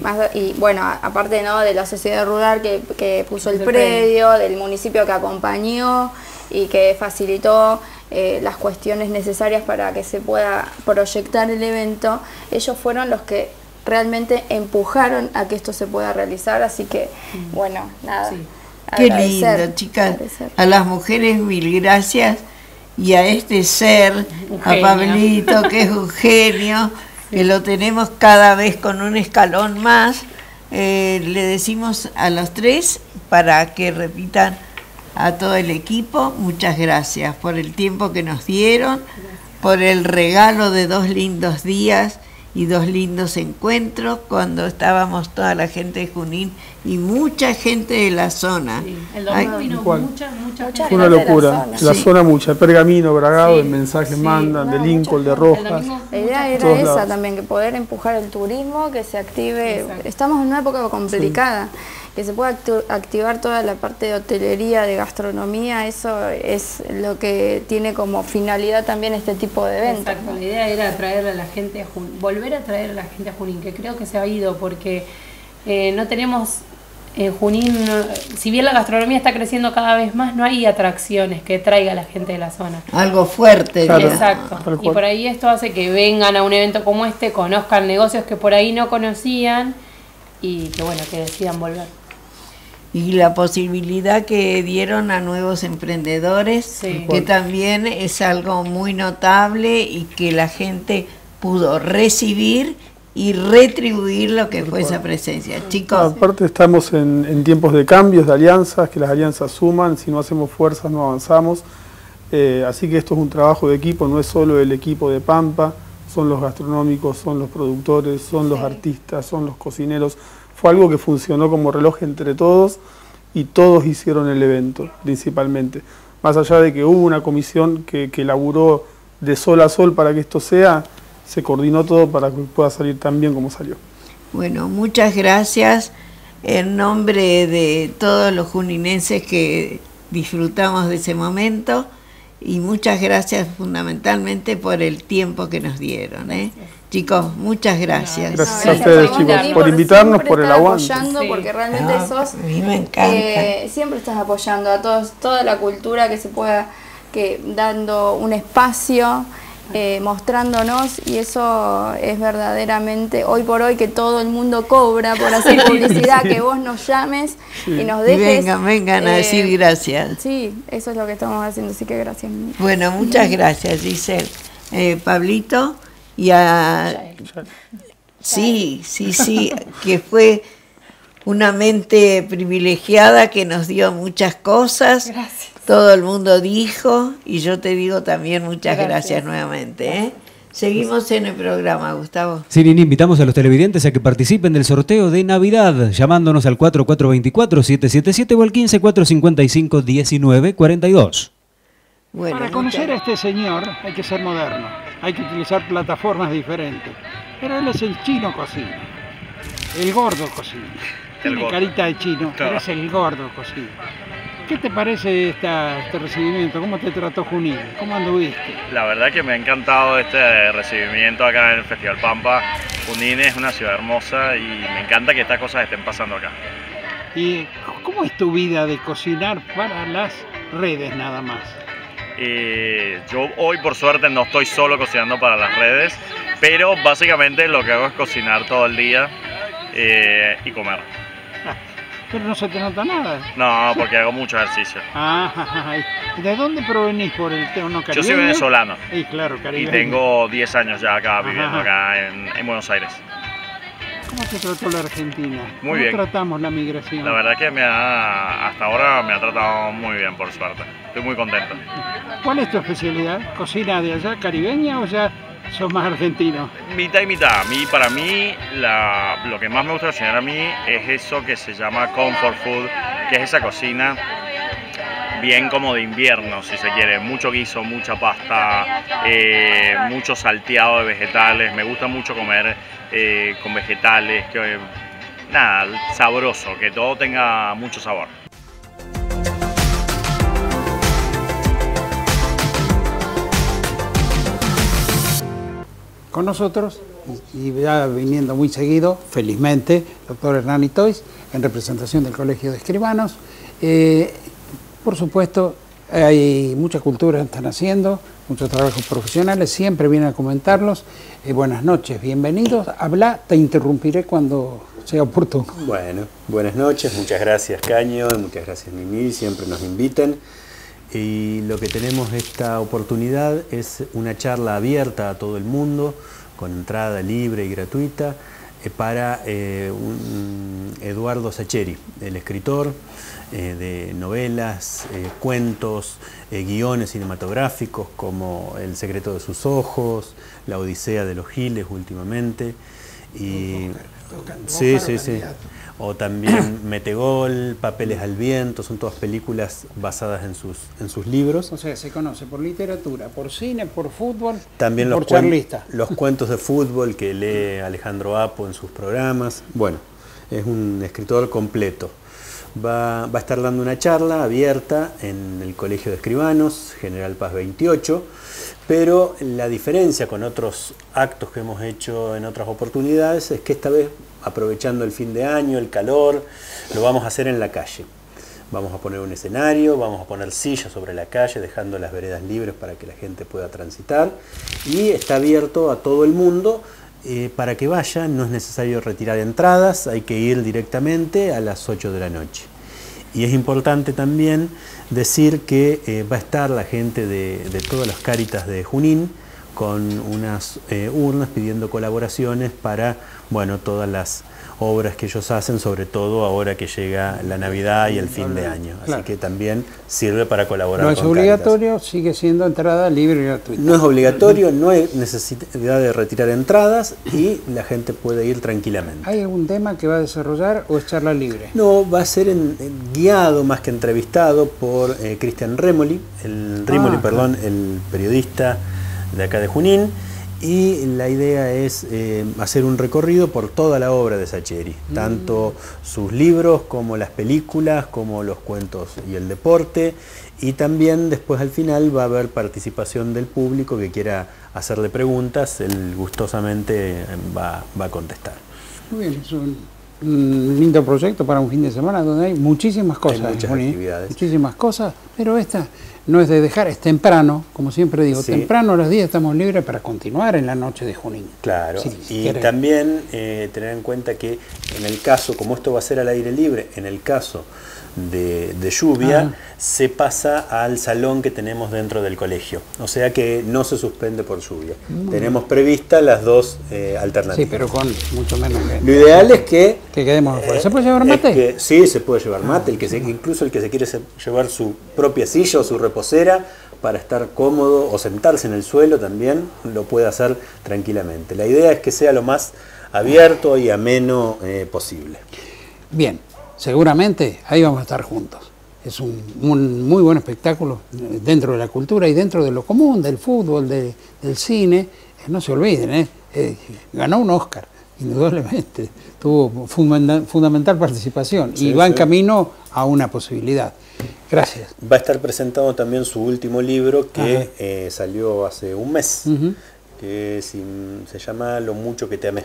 Más- y bueno, aparte no de la sociedad rural que, que puso el Del predio, del municipio que acompañó y que facilitó eh, las cuestiones necesarias para que se pueda proyectar el evento, ellos fueron los que realmente empujaron a que esto se pueda realizar, así que bueno, nada. Qué lindo, chicas. agradecer. A las mujeres mil gracias y a este ser, a. Pablito, que es un genio, que lo tenemos cada vez con un escalón más. eh, le decimos a los tres para que repitan a todo el equipo, muchas gracias por el tiempo que nos dieron, por el regalo de dos lindos días y dos lindos encuentros cuando estábamos toda la gente de Junín y mucha gente de la zona. El Ay, domingo vino ¿Cuál? mucha, mucha, Mucha Fue una gente de la locura. zona. La Sí. zona mucha, Pergamino, Bragado, el mensaje mandan, de Lincoln, de Rojas. La idea era esa lados. también, que poder empujar el turismo, que se active. Estamos en una época complicada, que se pueda activar toda la parte de hotelería, de gastronomía, eso es lo que tiene como finalidad también este tipo de eventos. Exacto, la idea era traer a la gente a Junín, volver a traer a la gente a Junín, que creo que se ha ido porque eh, no tenemos en Junín, no- si bien la gastronomía está creciendo cada vez más, no hay atracciones que traiga a la gente de la zona. Algo fuerte. Claro. Exacto. Y por ahí esto hace que vengan a un evento como este, conozcan negocios que por ahí no conocían y que bueno, que decidan volver. Y la posibilidad que dieron a nuevos emprendedores, Sí. que también es algo muy notable y que la gente pudo recibir y retribuir lo que fue esa presencia. Chicos, Aparte estamos en, en tiempos de cambios, de alianzas, que las alianzas suman, si no hacemos fuerzas no avanzamos. Eh, así que esto es un trabajo de equipo, no es solo el equipo de Pampa, son los gastronómicos, son los productores, son los artistas, son los cocineros. Fue algo que funcionó como reloj entre todos y todos hicieron el evento, principalmente. Más allá de que hubo una comisión que, que laburó de sol a sol para que esto sea, se coordinó todo para que pueda salir tan bien como salió. bueno, muchas gracias en nombre de todos los juninenses que disfrutamos de ese momento y muchas gracias fundamentalmente por el tiempo que nos dieron. ¿eh? Chicos, muchas gracias. Gracias a ustedes, chicos, por invitarnos, por el aguante. apoyando, Sí. porque realmente No, sos a mí me encanta. eh, siempre estás apoyando a todos, toda la cultura que se pueda, que dando un espacio, eh, mostrándonos, y eso es verdaderamente hoy por hoy que todo el mundo cobra por hacer publicidad, que vos nos llames y nos Y dejes. vengan, vengan a eh, decir gracias. Sí, eso es lo que estamos haciendo, así que gracias. Bueno, muchas gracias, Giselle. Eh, Pablito, y a... Sí, sí, sí, que fue una mente privilegiada que nos dio muchas cosas. Todo el mundo dijo, y yo te digo también muchas gracias, Gracias. nuevamente. ¿eh? Seguimos en el programa, Gustavo. Sí, Nini, invitamos a los televidentes a que participen del sorteo de Navidad, llamándonos al 4424-777 o al 15455-1942. Bueno, Para conocer a este señor hay que ser moderno, hay que utilizar plataformas diferentes. Pero él es el chino cocina, el gordo cocina. Tiene gordo. carita de chino, pero Claro. es el gordo cocina. ¿Qué te parece esta- este recibimiento? ¿Cómo te trató Junín? ¿Cómo anduviste? La verdad que me ha encantado este recibimiento acá en el Festival Pampa. Junín es una ciudad hermosa y me encanta que estas cosas estén pasando acá. ¿Y cómo es tu vida de cocinar para las redes nada más? Yo hoy por suerte no estoy solo cocinando para las redes, pero básicamente lo que hago es cocinar todo el día eh, y comer. Pero no se te nota nada. No, porque hago mucho ejercicio. Ah, ¿De dónde provenís por el tema Yo soy venezolano. Y claro, Y caribeño. tengo 10 años ya acá Ajá. viviendo acá en, en Buenos Aires. ¿Cómo te trató la Argentina? Muy ¿Cómo bien. tratamos la migración? La verdad que me ha, hasta ahora me ha tratado muy bien, por suerte. Estoy muy contento. ¿Cuál es tu especialidad? ¿Cocina de allá caribeña o ya sos más argentino? Mitad y mitad. A mí, para mí, la- lo que más me gusta cocinar a mí es eso que se llama comfort food, que es esa cocina bien como de invierno, si se quiere. Mucho guiso, mucha pasta, eh, mucho salteado de vegetales. Me gusta mucho comer eh, con vegetales, que, nada, sabroso, que todo tenga mucho sabor. Con nosotros, y ya viniendo muy seguido, felizmente, doctor Hernán Tois, en representación del Colegio de Escribanos. Eh, por supuesto, hay mucha cultura que están haciendo, muchos trabajos profesionales, siempre vienen a comentarlos. Eh, buenas noches, bienvenidos. Habla, te interrumpiré cuando sea oportuno. Bueno, buenas noches, muchas gracias Caño, muchas gracias Mimi, siempre nos invitan. Y lo que tenemos esta oportunidad es una charla abierta a todo el mundo, con entrada libre y gratuita, eh, para eh, Eduardo Sacheri, el escritor eh, de novelas, eh, cuentos, eh, guiones cinematográficos como El secreto de sus ojos, La Odisea de los Giles últimamente. Y, sí, sí, sí. O también Metegol, Papeles al Viento, son todas películas basadas en sus, en sus libros. O sea, se conoce por literatura, por cine, por fútbol, También y los, por charlista. los cuentos de fútbol que lee Alejandro Apo en sus programas. Bueno, es un escritor completo. Va, a estar dando una charla abierta en el Colegio de Escribanos, General Paz 28, pero la diferencia con otros actos que hemos hecho en otras oportunidades es que esta vez, aprovechando el fin de año, el calor, lo vamos a hacer en la calle. Vamos a poner un escenario, vamos a poner sillas sobre la calle, dejando las veredas libres para que la gente pueda transitar. Y está abierto a todo el mundo eh, para que vaya, no es necesario retirar entradas, hay que ir directamente a las 8 de la noche. Y es importante también decir que eh, va a estar la gente de, de todas las cáritas de Junín con unas eh, urnas pidiendo colaboraciones para bueno, todas las obras que ellos hacen, sobre todo ahora que llega la Navidad y el fin de año. Así Claro. que también sirve para colaborar No es con obligatorio, sigue siendo entrada libre y gratuita. No es obligatorio, no hay necesidad de retirar entradas y la gente puede ir tranquilamente. ¿Hay algún tema que va a desarrollar o es charla libre? No, va a ser en- en- guiado más que entrevistado por eh, Cristian Remoli, el Rimoli, Ah, perdón, el periodista de acá de Junín. Y la idea es eh, hacer un recorrido por toda la obra de Sacheri, Mm. tanto sus libros como las películas, como los cuentos y el deporte. Y también después al final va a haber participación del público que quiera hacerle preguntas, él gustosamente eh, va, va a contestar. Muy bien, es un, un lindo proyecto para un fin de semana donde hay muchísimas cosas. Hay muchas actividades. Muchísimas cosas, pero esta no es de dejar, es temprano, como siempre digo, Sí. temprano a las 10 estamos libres para continuar en la noche de Junín. Claro, Sí, y quiere- también eh, tener en cuenta que en el caso, como esto va a ser al aire libre, en el caso de, de lluvia, Ah. se pasa al salón que tenemos dentro del colegio. O sea que no se suspende por lluvia. Tenemos previstas las dos eh, alternativas. Sí, pero con mucho menos. Lo ideal es que... Que quedemos afuera. ¿Se puede llevar es mate? que- sí, se puede llevar mate, el que se- incluso el que se quiere se- llevar su propia silla o su reposera para estar cómodo o sentarse en el suelo también lo puede hacer tranquilamente. La idea es que sea lo más abierto y ameno eh, posible. Bien, seguramente ahí vamos a estar juntos. Es un, un muy buen espectáculo eh, dentro de la cultura y dentro de lo común, del fútbol, de- del cine. Eh, No se olviden, ¿eh? Eh, ganó un Oscar, indudablemente. Tuvo fundamental, fundamental participación Sí, y va en camino a una posibilidad. Gracias. Va a estar presentado también su último libro que eh, salió hace un mes, que se llama Lo mucho que te amé.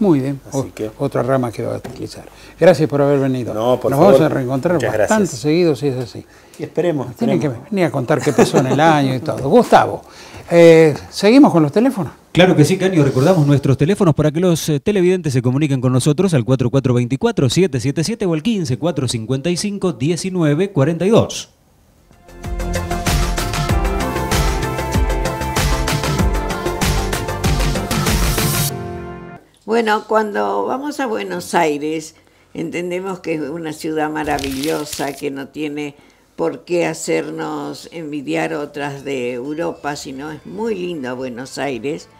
Muy bien, Así que- otra rama que va a utilizar. Gracias por haber venido. No, por Nos favor. vamos a reencontrar Muchas bastante gracias. seguido si es así. Y esperemos. Tienen que venir a contar qué pasó en el año y todo. Gustavo, eh, ¿seguimos con los teléfonos? Claro que sí, Caño. Recordamos nuestros teléfonos para que los eh, televidentes se comuniquen con nosotros al 4424-777 o al 15-455-1942. Bueno, cuando vamos a Buenos Aires, entendemos que es una ciudad maravillosa, que no tiene por qué hacernos envidiar otras de Europa, sino es muy linda Buenos Aires,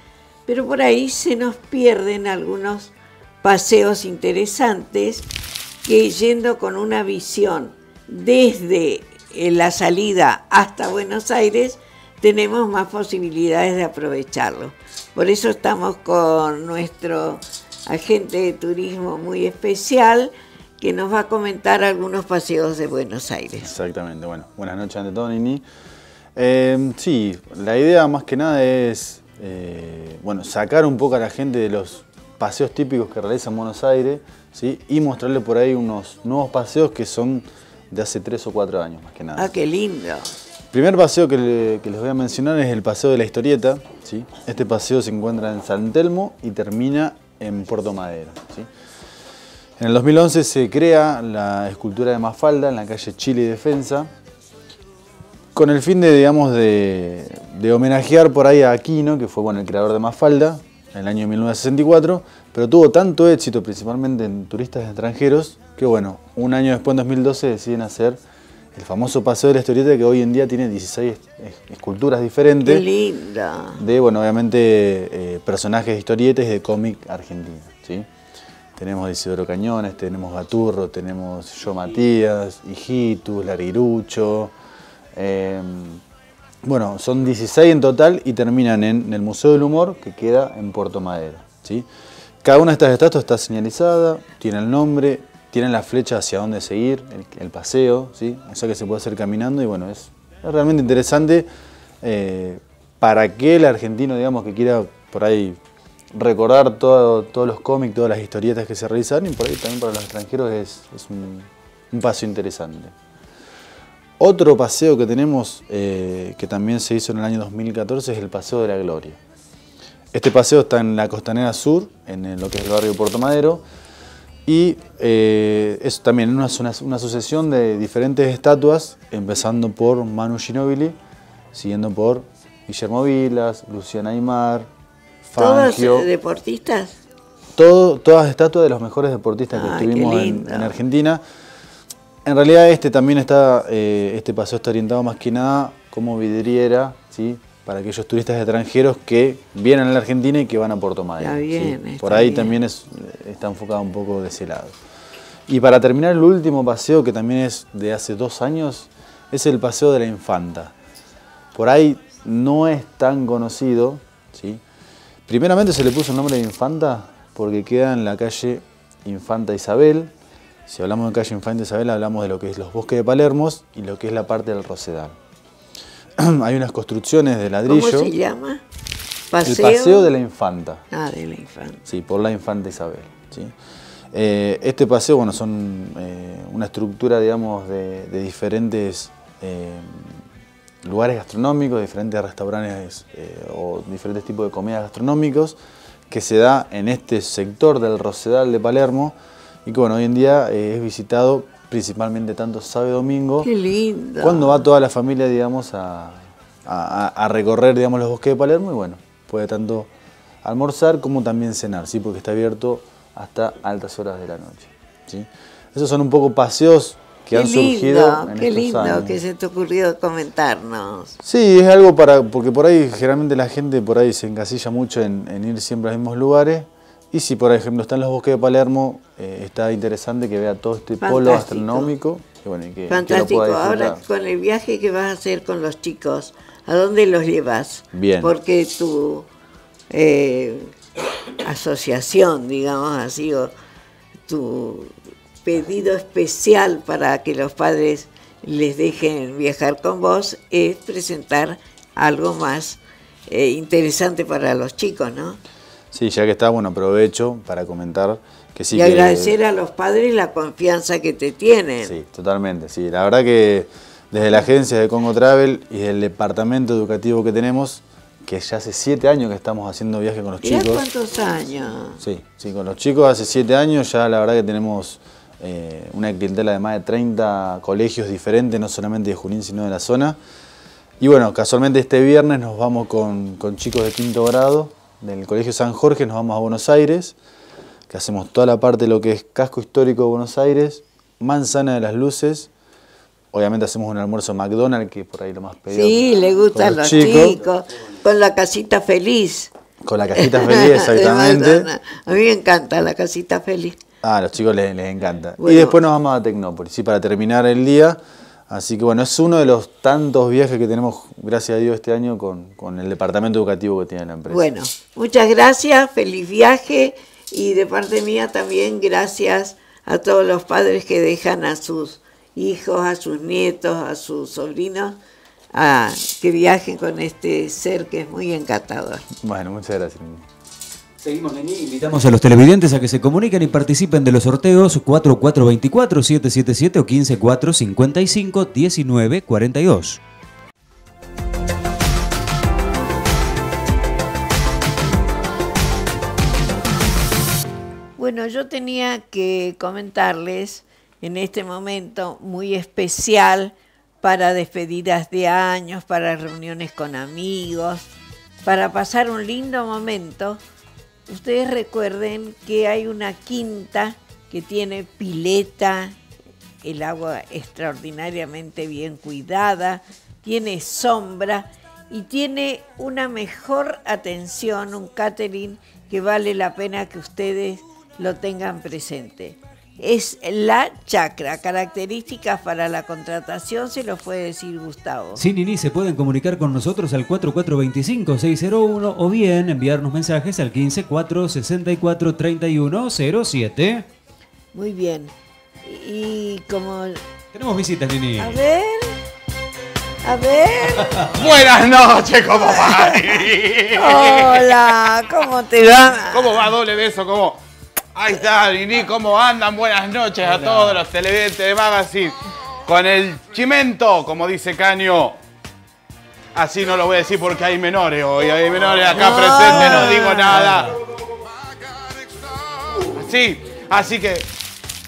pero por ahí se nos pierden algunos paseos interesantes que yendo con una visión desde eh, la salida hasta Buenos Aires, tenemos más posibilidades de aprovecharlo. Por eso estamos con nuestro agente de turismo muy especial que nos va a comentar algunos paseos de Buenos Aires. Exactamente, bueno, buenas noches ante todo, Nini. Eh, sí, la idea más que nada es, eh, bueno, sacar un poco a la gente de los paseos típicos que realiza en Buenos Aires, ¿sí? Y mostrarle por ahí unos nuevos paseos que son de hace tres o cuatro años, más que nada. Ah, qué lindo. Primer paseo que, le- que les voy a mencionar es el paseo de la historieta. Este paseo se encuentra en San Telmo y termina en Puerto Madero. En el 2011 se crea la escultura de Mafalda en la calle Chile y Defensa, con el fin de, digamos, de homenajear por ahí a Aquino, que fue bueno, el creador de Mafalda, en el año 1964, pero tuvo tanto éxito, principalmente en turistas extranjeros, que bueno, un año después, en 2012, deciden hacer el famoso Paseo de la Historieta, que hoy en día tiene 16 es- esculturas diferentes Qué lindo. de, bueno, obviamente eh, personajes de historietas y de cómic argentino, ¿sí? Tenemos Isidoro Cañones, tenemos Gaturro, tenemos Yo Matías, Hijitus, Larirucho. eh, bueno, son 16 en total y terminan en, el Museo del Humor que queda en Puerto Madero, ¿sí? Cada una de estas estatuas está señalizada, tiene el nombre, tiene la flecha hacia dónde seguir, el, el paseo, ¿sí? O sea que se puede hacer caminando y bueno, es, es realmente interesante eh, para aquel argentino, digamos, que quiera por ahí recordar todo- todos los cómics, todas las historietas que se realizaron y por ahí también para los extranjeros es, es un, un paseo interesante. Otro paseo que tenemos, eh, que también se hizo en el año 2014, es el Paseo de la Gloria. Este paseo está en la costanera sur, en lo que es el barrio Puerto Madero, y eh, es también una, una, una sucesión de diferentes estatuas, empezando por Manu Ginóbili, siguiendo por Guillermo Vilas, Luciana Aymar, ¿Todos Fangio. eh, deportistas? Todo, todas estatuas de los mejores deportistas que Ah, tuvimos en Argentina. En realidad este también está, eh, este paseo está orientado más que nada como vidriera, ¿sí? Para aquellos turistas extranjeros que vienen a la Argentina y que van a Puerto Madero. Está ¿sí? bien, Por ahí bien. también es, está enfocado un poco de ese lado. Y para terminar el último paseo, que también es de hace dos años, es el Paseo de la Infanta. Por ahí no es tan conocido, ¿sí? Primeramente se le puso el nombre de Infanta porque queda en la calle Infanta Isabel. Si hablamos de calle Infanta Isabel, hablamos de lo que es los bosques de Palermo y lo que es la parte del Rosedal. Hay unas construcciones de ladrillo. ¿Cómo se llama? El Paseo de la Infanta. Ah, de la infanta. Sí, por la Infanta Isabel. ¿sí? Eh, este paseo, bueno, son eh, una estructura, digamos, de, de diferentes eh, lugares gastronómicos, diferentes restaurantes o diferentes tipos de comidas gastronómicos que se da en este sector del Rosedal de Palermo y que, bueno, hoy en día es visitado principalmente tanto sábado y domingo. Qué lindo. Cuando va toda la familia, digamos, a, a- a recorrer, digamos, los bosques de Palermo y bueno, puede tanto almorzar como también cenar, ¿sí? Porque está abierto hasta altas horas de la noche, ¿sí? Esos son un poco paseos que Qué han surgido lindo, en qué estos lindo años. que se te ocurrió comentarnos. Sí, es algo para, porque por ahí generalmente la gente por ahí se encasilla mucho en, en ir siempre a los mismos lugares. Y si por ejemplo está en los bosques de Palermo, eh, está interesante que vea todo este polo Fantástico. gastronómico. y bueno, que, que lo Fantástico. pueda Ahora con el viaje que vas a hacer con los chicos, ¿a dónde los llevas? Bien. Porque tu eh, asociación, digamos así, o tu pedido especial para que los padres les dejen viajar con vos es presentar algo más eh, interesante para los chicos, ¿no? Sí, ya que está, bueno, aprovecho para comentar que sí y que... agradecer a los padres la confianza que te tienen. Sí, totalmente, sí. La verdad que desde la agencia de Congo Travel y del departamento educativo que tenemos, que ya hace siete años que estamos haciendo viajes con los Mirá chicos. cuántos años. Sí, sí, con los chicos hace siete años ya la verdad que tenemos eh, una clientela de más de 30 colegios diferentes, no solamente de Junín, sino de la zona. Y bueno, casualmente este viernes nos vamos con, con chicos de quinto grado del Colegio San Jorge, nos vamos a Buenos Aires, que hacemos toda la parte de lo que es casco histórico de Buenos Aires, Manzana de las Luces. Obviamente hacemos un almuerzo McDonald's, que por ahí lo más pedido. Sí, le gustan los chicos. Con la casita feliz. Con la cajita feliz, exactamente. A mí me encanta la casita feliz. Ah, a los chicos les, les encanta. Bueno. Y después nos vamos a Tecnópolis, ¿sí? para terminar el día. Así que bueno, es uno de los tantos viajes que tenemos, gracias a Dios, este año con, con el departamento educativo que tiene la empresa. Bueno, muchas gracias, feliz viaje y de parte mía también gracias a todos los padres que dejan a sus hijos, a sus nietos, a sus sobrinos, a que viajen con este ser que es muy encantador. Bueno, muchas gracias. Seguimos, Neni. Invitamos a los televidentes a que se comuniquen y participen de los sorteos 4424-777 o 154-55-1942. Bueno, yo tenía que comentarles en este momento muy especial para despedidas de años, para reuniones con amigos, para pasar un lindo momento. Ustedes recuerden que hay una quinta que tiene pileta, el agua extraordinariamente bien cuidada, tiene sombra y tiene una mejor atención, un catering que vale la pena que ustedes lo tengan presente. Es la chacra, características para la contratación, se los puede decir Gustavo. Sí, Nini, se pueden comunicar con nosotros al 4425-601 o bien enviarnos mensajes al 154-64-3107. Muy bien. Y como... Tenemos visitas, Nini. A ver... A ver... Buenas noches, ¿cómo va? Hola, ¿cómo te va? ¿Cómo va? Doble beso, ¿cómo? Ahí está, Nini, ¿cómo andan? Buenas noches a todos los televidentes de Magazine. Con el chimento, como dice Caño. Así no lo voy a decir porque hay menores hoy. Hay menores acá presentes, no digo nada. Sí, así que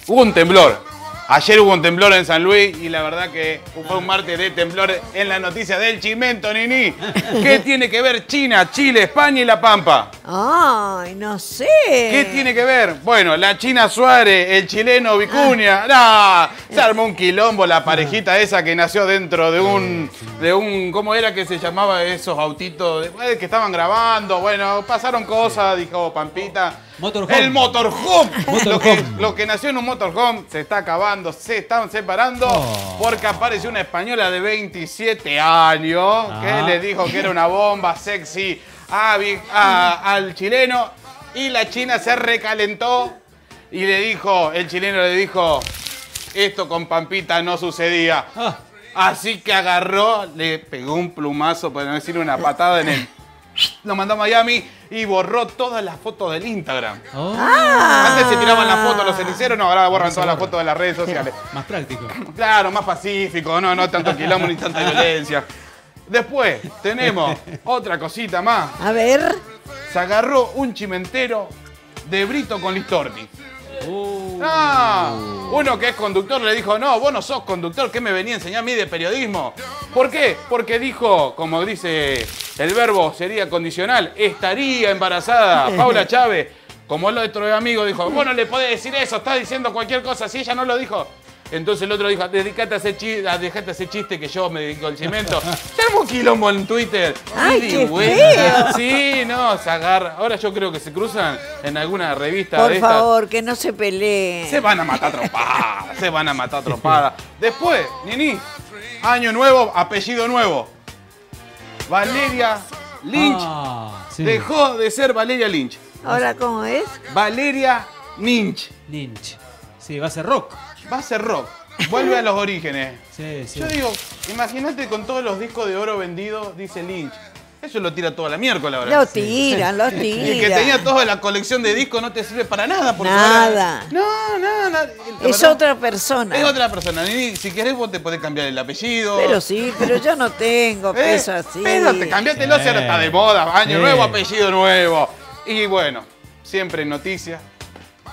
hubo un temblor. Ayer hubo un temblor en San Luis y la verdad que fue un martes de temblor en la noticia del chimento, Nini. ¿Qué tiene que ver China, Chile, España y La Pampa? Ay, no sé. ¿Qué tiene que ver? Bueno, la China Suárez, el chileno Vicuña. No, se armó un quilombo la parejita esa que nació dentro de un. de un. ¿Cómo era que se llamaba esos autitos eh, que estaban grabando? Bueno, pasaron cosas, dijo Pampita. Motorhome. El motorhome. Lo, que, Motorhome. lo que nació en un motorhome se está acabando, se están separando Oh. porque apareció una española de 27 años que Ah. le dijo que era una bomba sexy a- al chileno y la china se recalentó y le dijo, el chileno le dijo, esto con Pampita no sucedía. Ah. Así que agarró, le pegó un plumazo, para no decir una patada en el... Lo mandó a Miami y borró todas las fotos del Instagram. Ah. Antes se tiraban las fotos los ceniceros, no, ahora borran todas las fotos de las redes sociales. Más práctico. Claro, más pacífico, no, no tanto quilombo ni tanta violencia. Después tenemos otra cosita más. A ver. Se agarró un chimentero de Brito con Listorti. Ah, uno que es conductor le dijo, no, vos no sos conductor, ¿qué me venía a enseñar a mí de periodismo? ¿Por qué? Porque dijo, como dice el verbo, sería condicional, estaría embarazada Paula Chávez. Como el otro amigo dijo, vos no le podés decir eso, estás diciendo cualquier cosa, si ella no lo dijo. Entonces el otro dijo, dedicate a hacer chiste, dejate a hacer chiste que yo me dedico al cemento. Armó un quilombo en Twitter. ¡Ay, y qué feo! Sí, no, se agarra. Ahora yo creo que se cruzan en alguna revista Por de estas. favor, que no se peleen. Se van a matar trompadas, se van a matar trompadas. Después, Nini, año nuevo, apellido nuevo. Valeria Lynch Ah, sí. dejó de ser Valeria Lynch. Ahora, ¿cómo es? Valeria Lynch. Lynch. Sí, va a ser rock. Va a ser rock. Vuelve a los orígenes. Sí, sí. Yo digo, imagínate con todos los discos de oro vendidos, dice Lynch. Eso lo tira toda la miércoles ahora. Lo tiran, lo Y el que tiran. tenía toda la colección de discos no te sirve para nada. Porque Nada. ahora- no, nada, nada. La Es verdad, otra persona. Es otra persona. Ni- Si querés vos te podés cambiar el apellido. Pero sí, pero yo no tengo Eh, peso así. Pero te cambiátelo, si ahora está de moda. Año Sí. nuevo, apellido nuevo. Y bueno, siempre en noticias.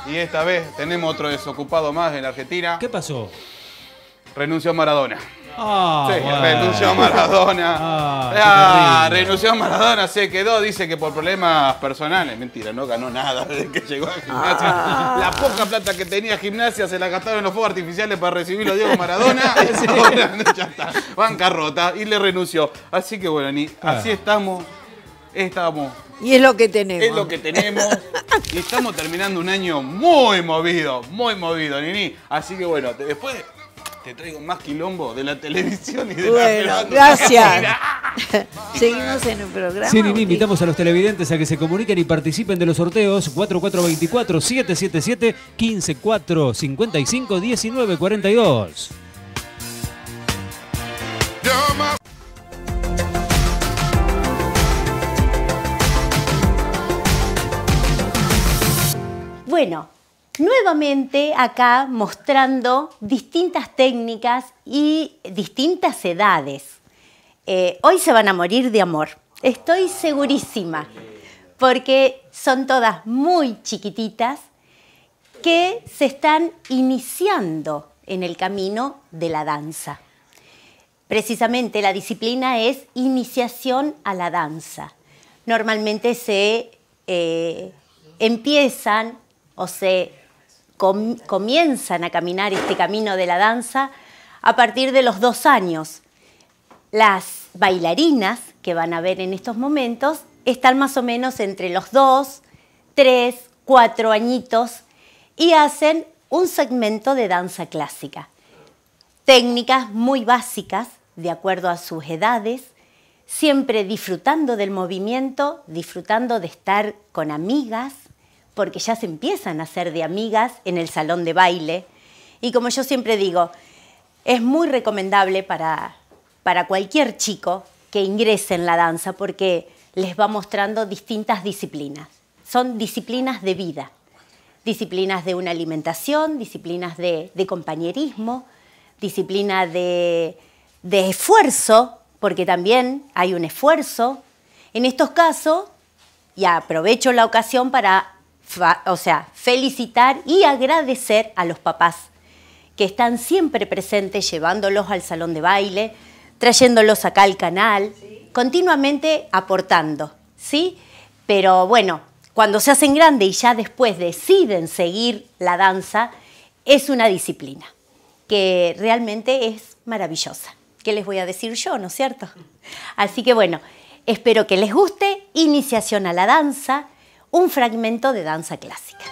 Y esta vez tenemos otro desocupado más en la Argentina. ¿Qué pasó? Renunció a Maradona. Ah, Sí, bueno. renunció a Maradona. Ah, Ah, renunció a Maradona, se quedó, dice que por problemas personales. Mentira, no ganó nada desde que llegó a gimnasia. Ah. La poca plata que tenía gimnasia se la gastaron en los fuegos artificiales para recibirlo a Diego Maradona. Ahora ya está, bancarrota y le renunció. Así que bueno, ni, Ah. así estamos. Estamos. Y es lo que tenemos. Es lo que tenemos. y estamos terminando un año muy movido, muy movido, Nini. Así que bueno, te- después te traigo más quilombo de la televisión y de la Bueno, pelota. gracias. Seguimos en el programa. Sí, Nini, invitamos a los televidentes a que se comuniquen y participen de los sorteos 4424-777-154-55-1942. Bueno, nuevamente acá mostrando distintas técnicas y distintas edades. Eh, hoy se van a morir de amor, estoy segurísima, porque son todas muy chiquititas que se están iniciando en el camino de la danza. Precisamente la disciplina es iniciación a la danza. Normalmente se eh, empiezan o se com- comienzan a caminar este camino de la danza a partir de los dos años. Las bailarinas que van a ver en estos momentos están más o menos entre los dos, tres, cuatro añitos y hacen un segmento de danza clásica. Técnicas muy básicas de acuerdo a sus edades, siempre disfrutando del movimiento, disfrutando de estar con amigas, porque ya se empiezan a hacer de amigas en el salón de baile. Y como yo siempre digo, es muy recomendable para, para cualquier chico que ingrese en la danza porque les va mostrando distintas disciplinas. Son disciplinas de vida, disciplinas de una alimentación, disciplinas de, de compañerismo, disciplina de, de esfuerzo, porque también hay un esfuerzo. En estos casos, y aprovecho la ocasión para o sea, felicitar y agradecer a los papás que están siempre presentes llevándolos al salón de baile, trayéndolos acá al canal, continuamente aportando, ¿sí? Pero bueno, cuando se hacen grandes y ya después deciden seguir la danza, es una disciplina que realmente es maravillosa. ¿Qué les voy a decir yo, no es cierto? Así que bueno, espero que les guste Iniciación a la danza, un fragmento de danza clásica.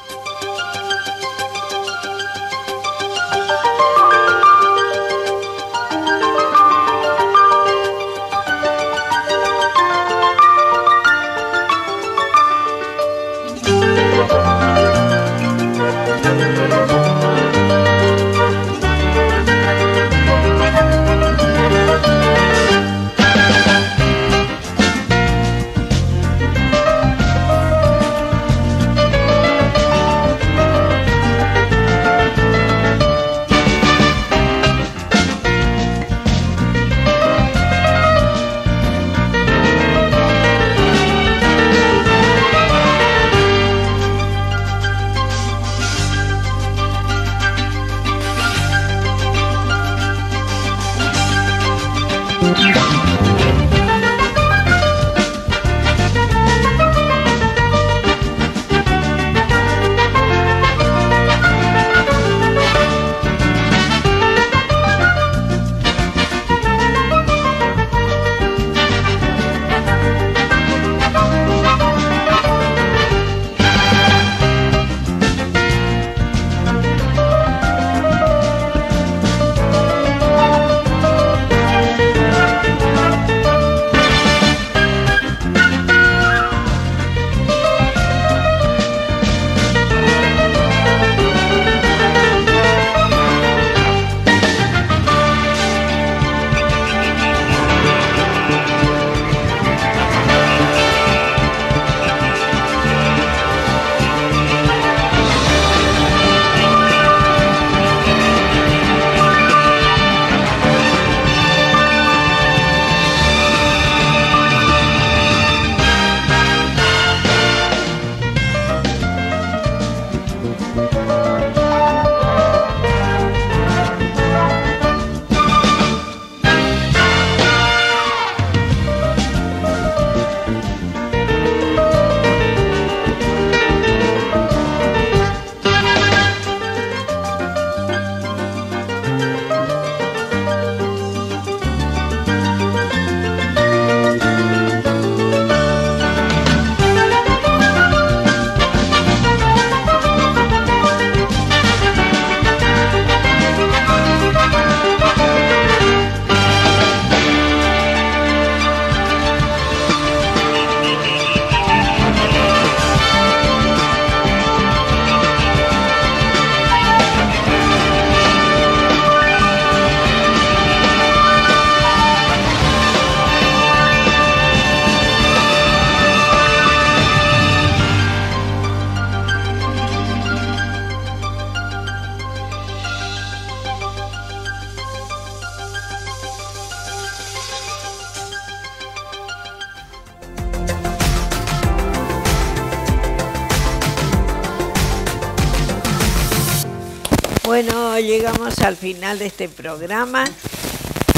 Final de este programa.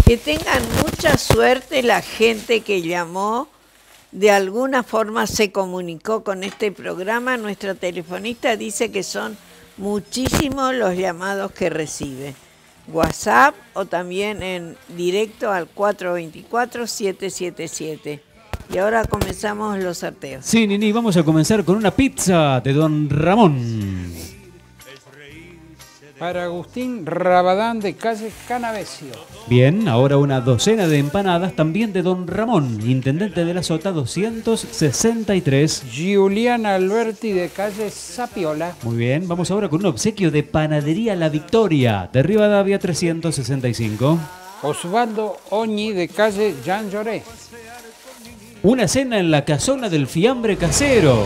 Que tengan mucha suerte la gente que llamó, de alguna forma se comunicó con este programa. Nuestra telefonista dice que son muchísimos los llamados que recibe. WhatsApp o también en directo al 424-777. Y ahora comenzamos los sorteos. Sí, Nini, vamos a comenzar con una pizza de Don Ramón. Para Agustín Rabadán de calle Canavesio. Bien, ahora una docena de empanadas también de Don Ramón, intendente de la Sota 263. Giuliana Alberti de calle Sapiola. Muy bien, vamos ahora con un obsequio de Panadería La Victoria, de Rivadavia 365. Osvaldo Oñi de calle Jean Lloré. Una cena en la casona del fiambre casero.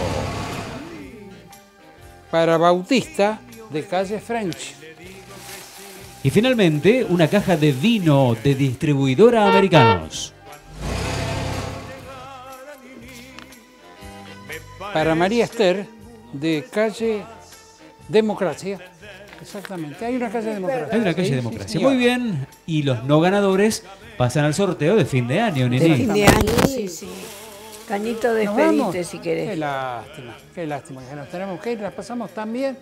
Para Bautista de calle French. Y finalmente, una caja de vino de distribuidora americanos. Para María Esther de calle Democracia. Exactamente, hay una calle Democracia. Hay una calle Sí, Democracia. sí, Muy bien. Y los no ganadores pasan al sorteo de fin de año, Nini. De fin de año, sí, sí. Cañito, vamos. despedite si querés. Qué lástima, qué lástima que nos tenemos que ir. Las pasamos tan bien,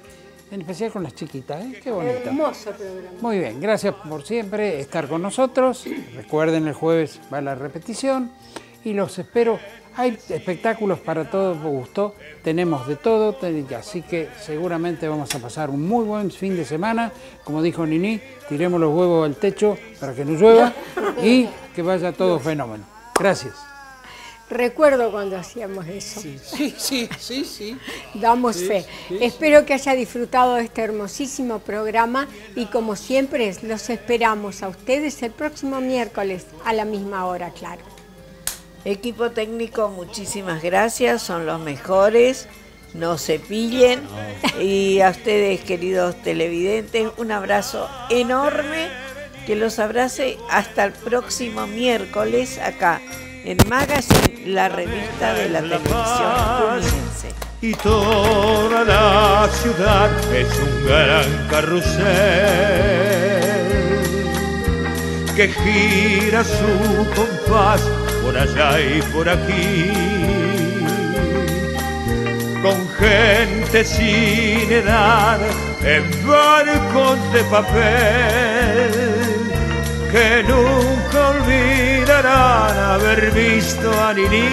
en especial con las chiquitas. ¿eh? Qué bonito. Hermoso programa. Muy bien, gracias por siempre estar con nosotros. Recuerden, el jueves va la repetición y los espero. Hay espectáculos para todo gusto, tenemos de todo, así que seguramente vamos a pasar un muy buen fin de semana. Como dijo Nini, tiremos los huevos al techo para que no llueva y que vaya todo fenómeno. Gracias. Recuerdo cuando hacíamos eso. Sí, sí, sí, sí. Damos Sí, fe. sí, Espero que haya disfrutado de este hermosísimo programa y como siempre los esperamos a ustedes el próximo miércoles a la misma hora, claro. Equipo técnico, muchísimas gracias, son los mejores, no se pillen. Y a ustedes, queridos televidentes, un abrazo enorme, que los abrace hasta el próximo miércoles acá en Magazine, la revista de la televisión y toda la ciudad es un gran carrusel que gira su compás por allá y por aquí. Con gente sin edad en barcos de papel que nunca olvidarán haber visto a Nini.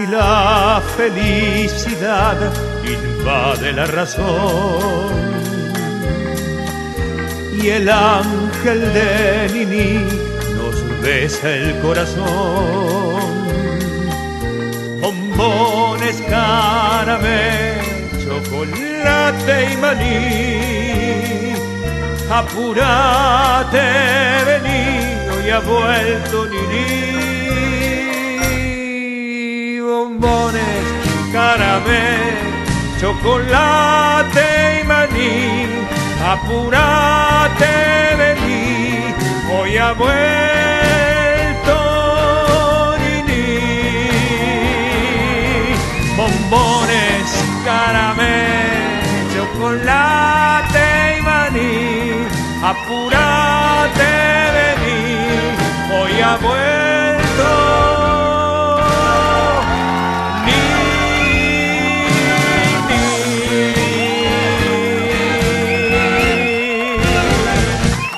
Y la felicidad invade la razón. Y el ángel de Nini nos besa el corazón. Bombones, caramelo, chocolate y maní apurate vení hoy ha vuelto Nini. Bombones, caramelo, chocolate y maní. Apurate vení hoy ha vuelto Nini. Bombones, caramelo, chocolate y maní, apurate vení, hoy ha vuelto.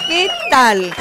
¿Qué tal?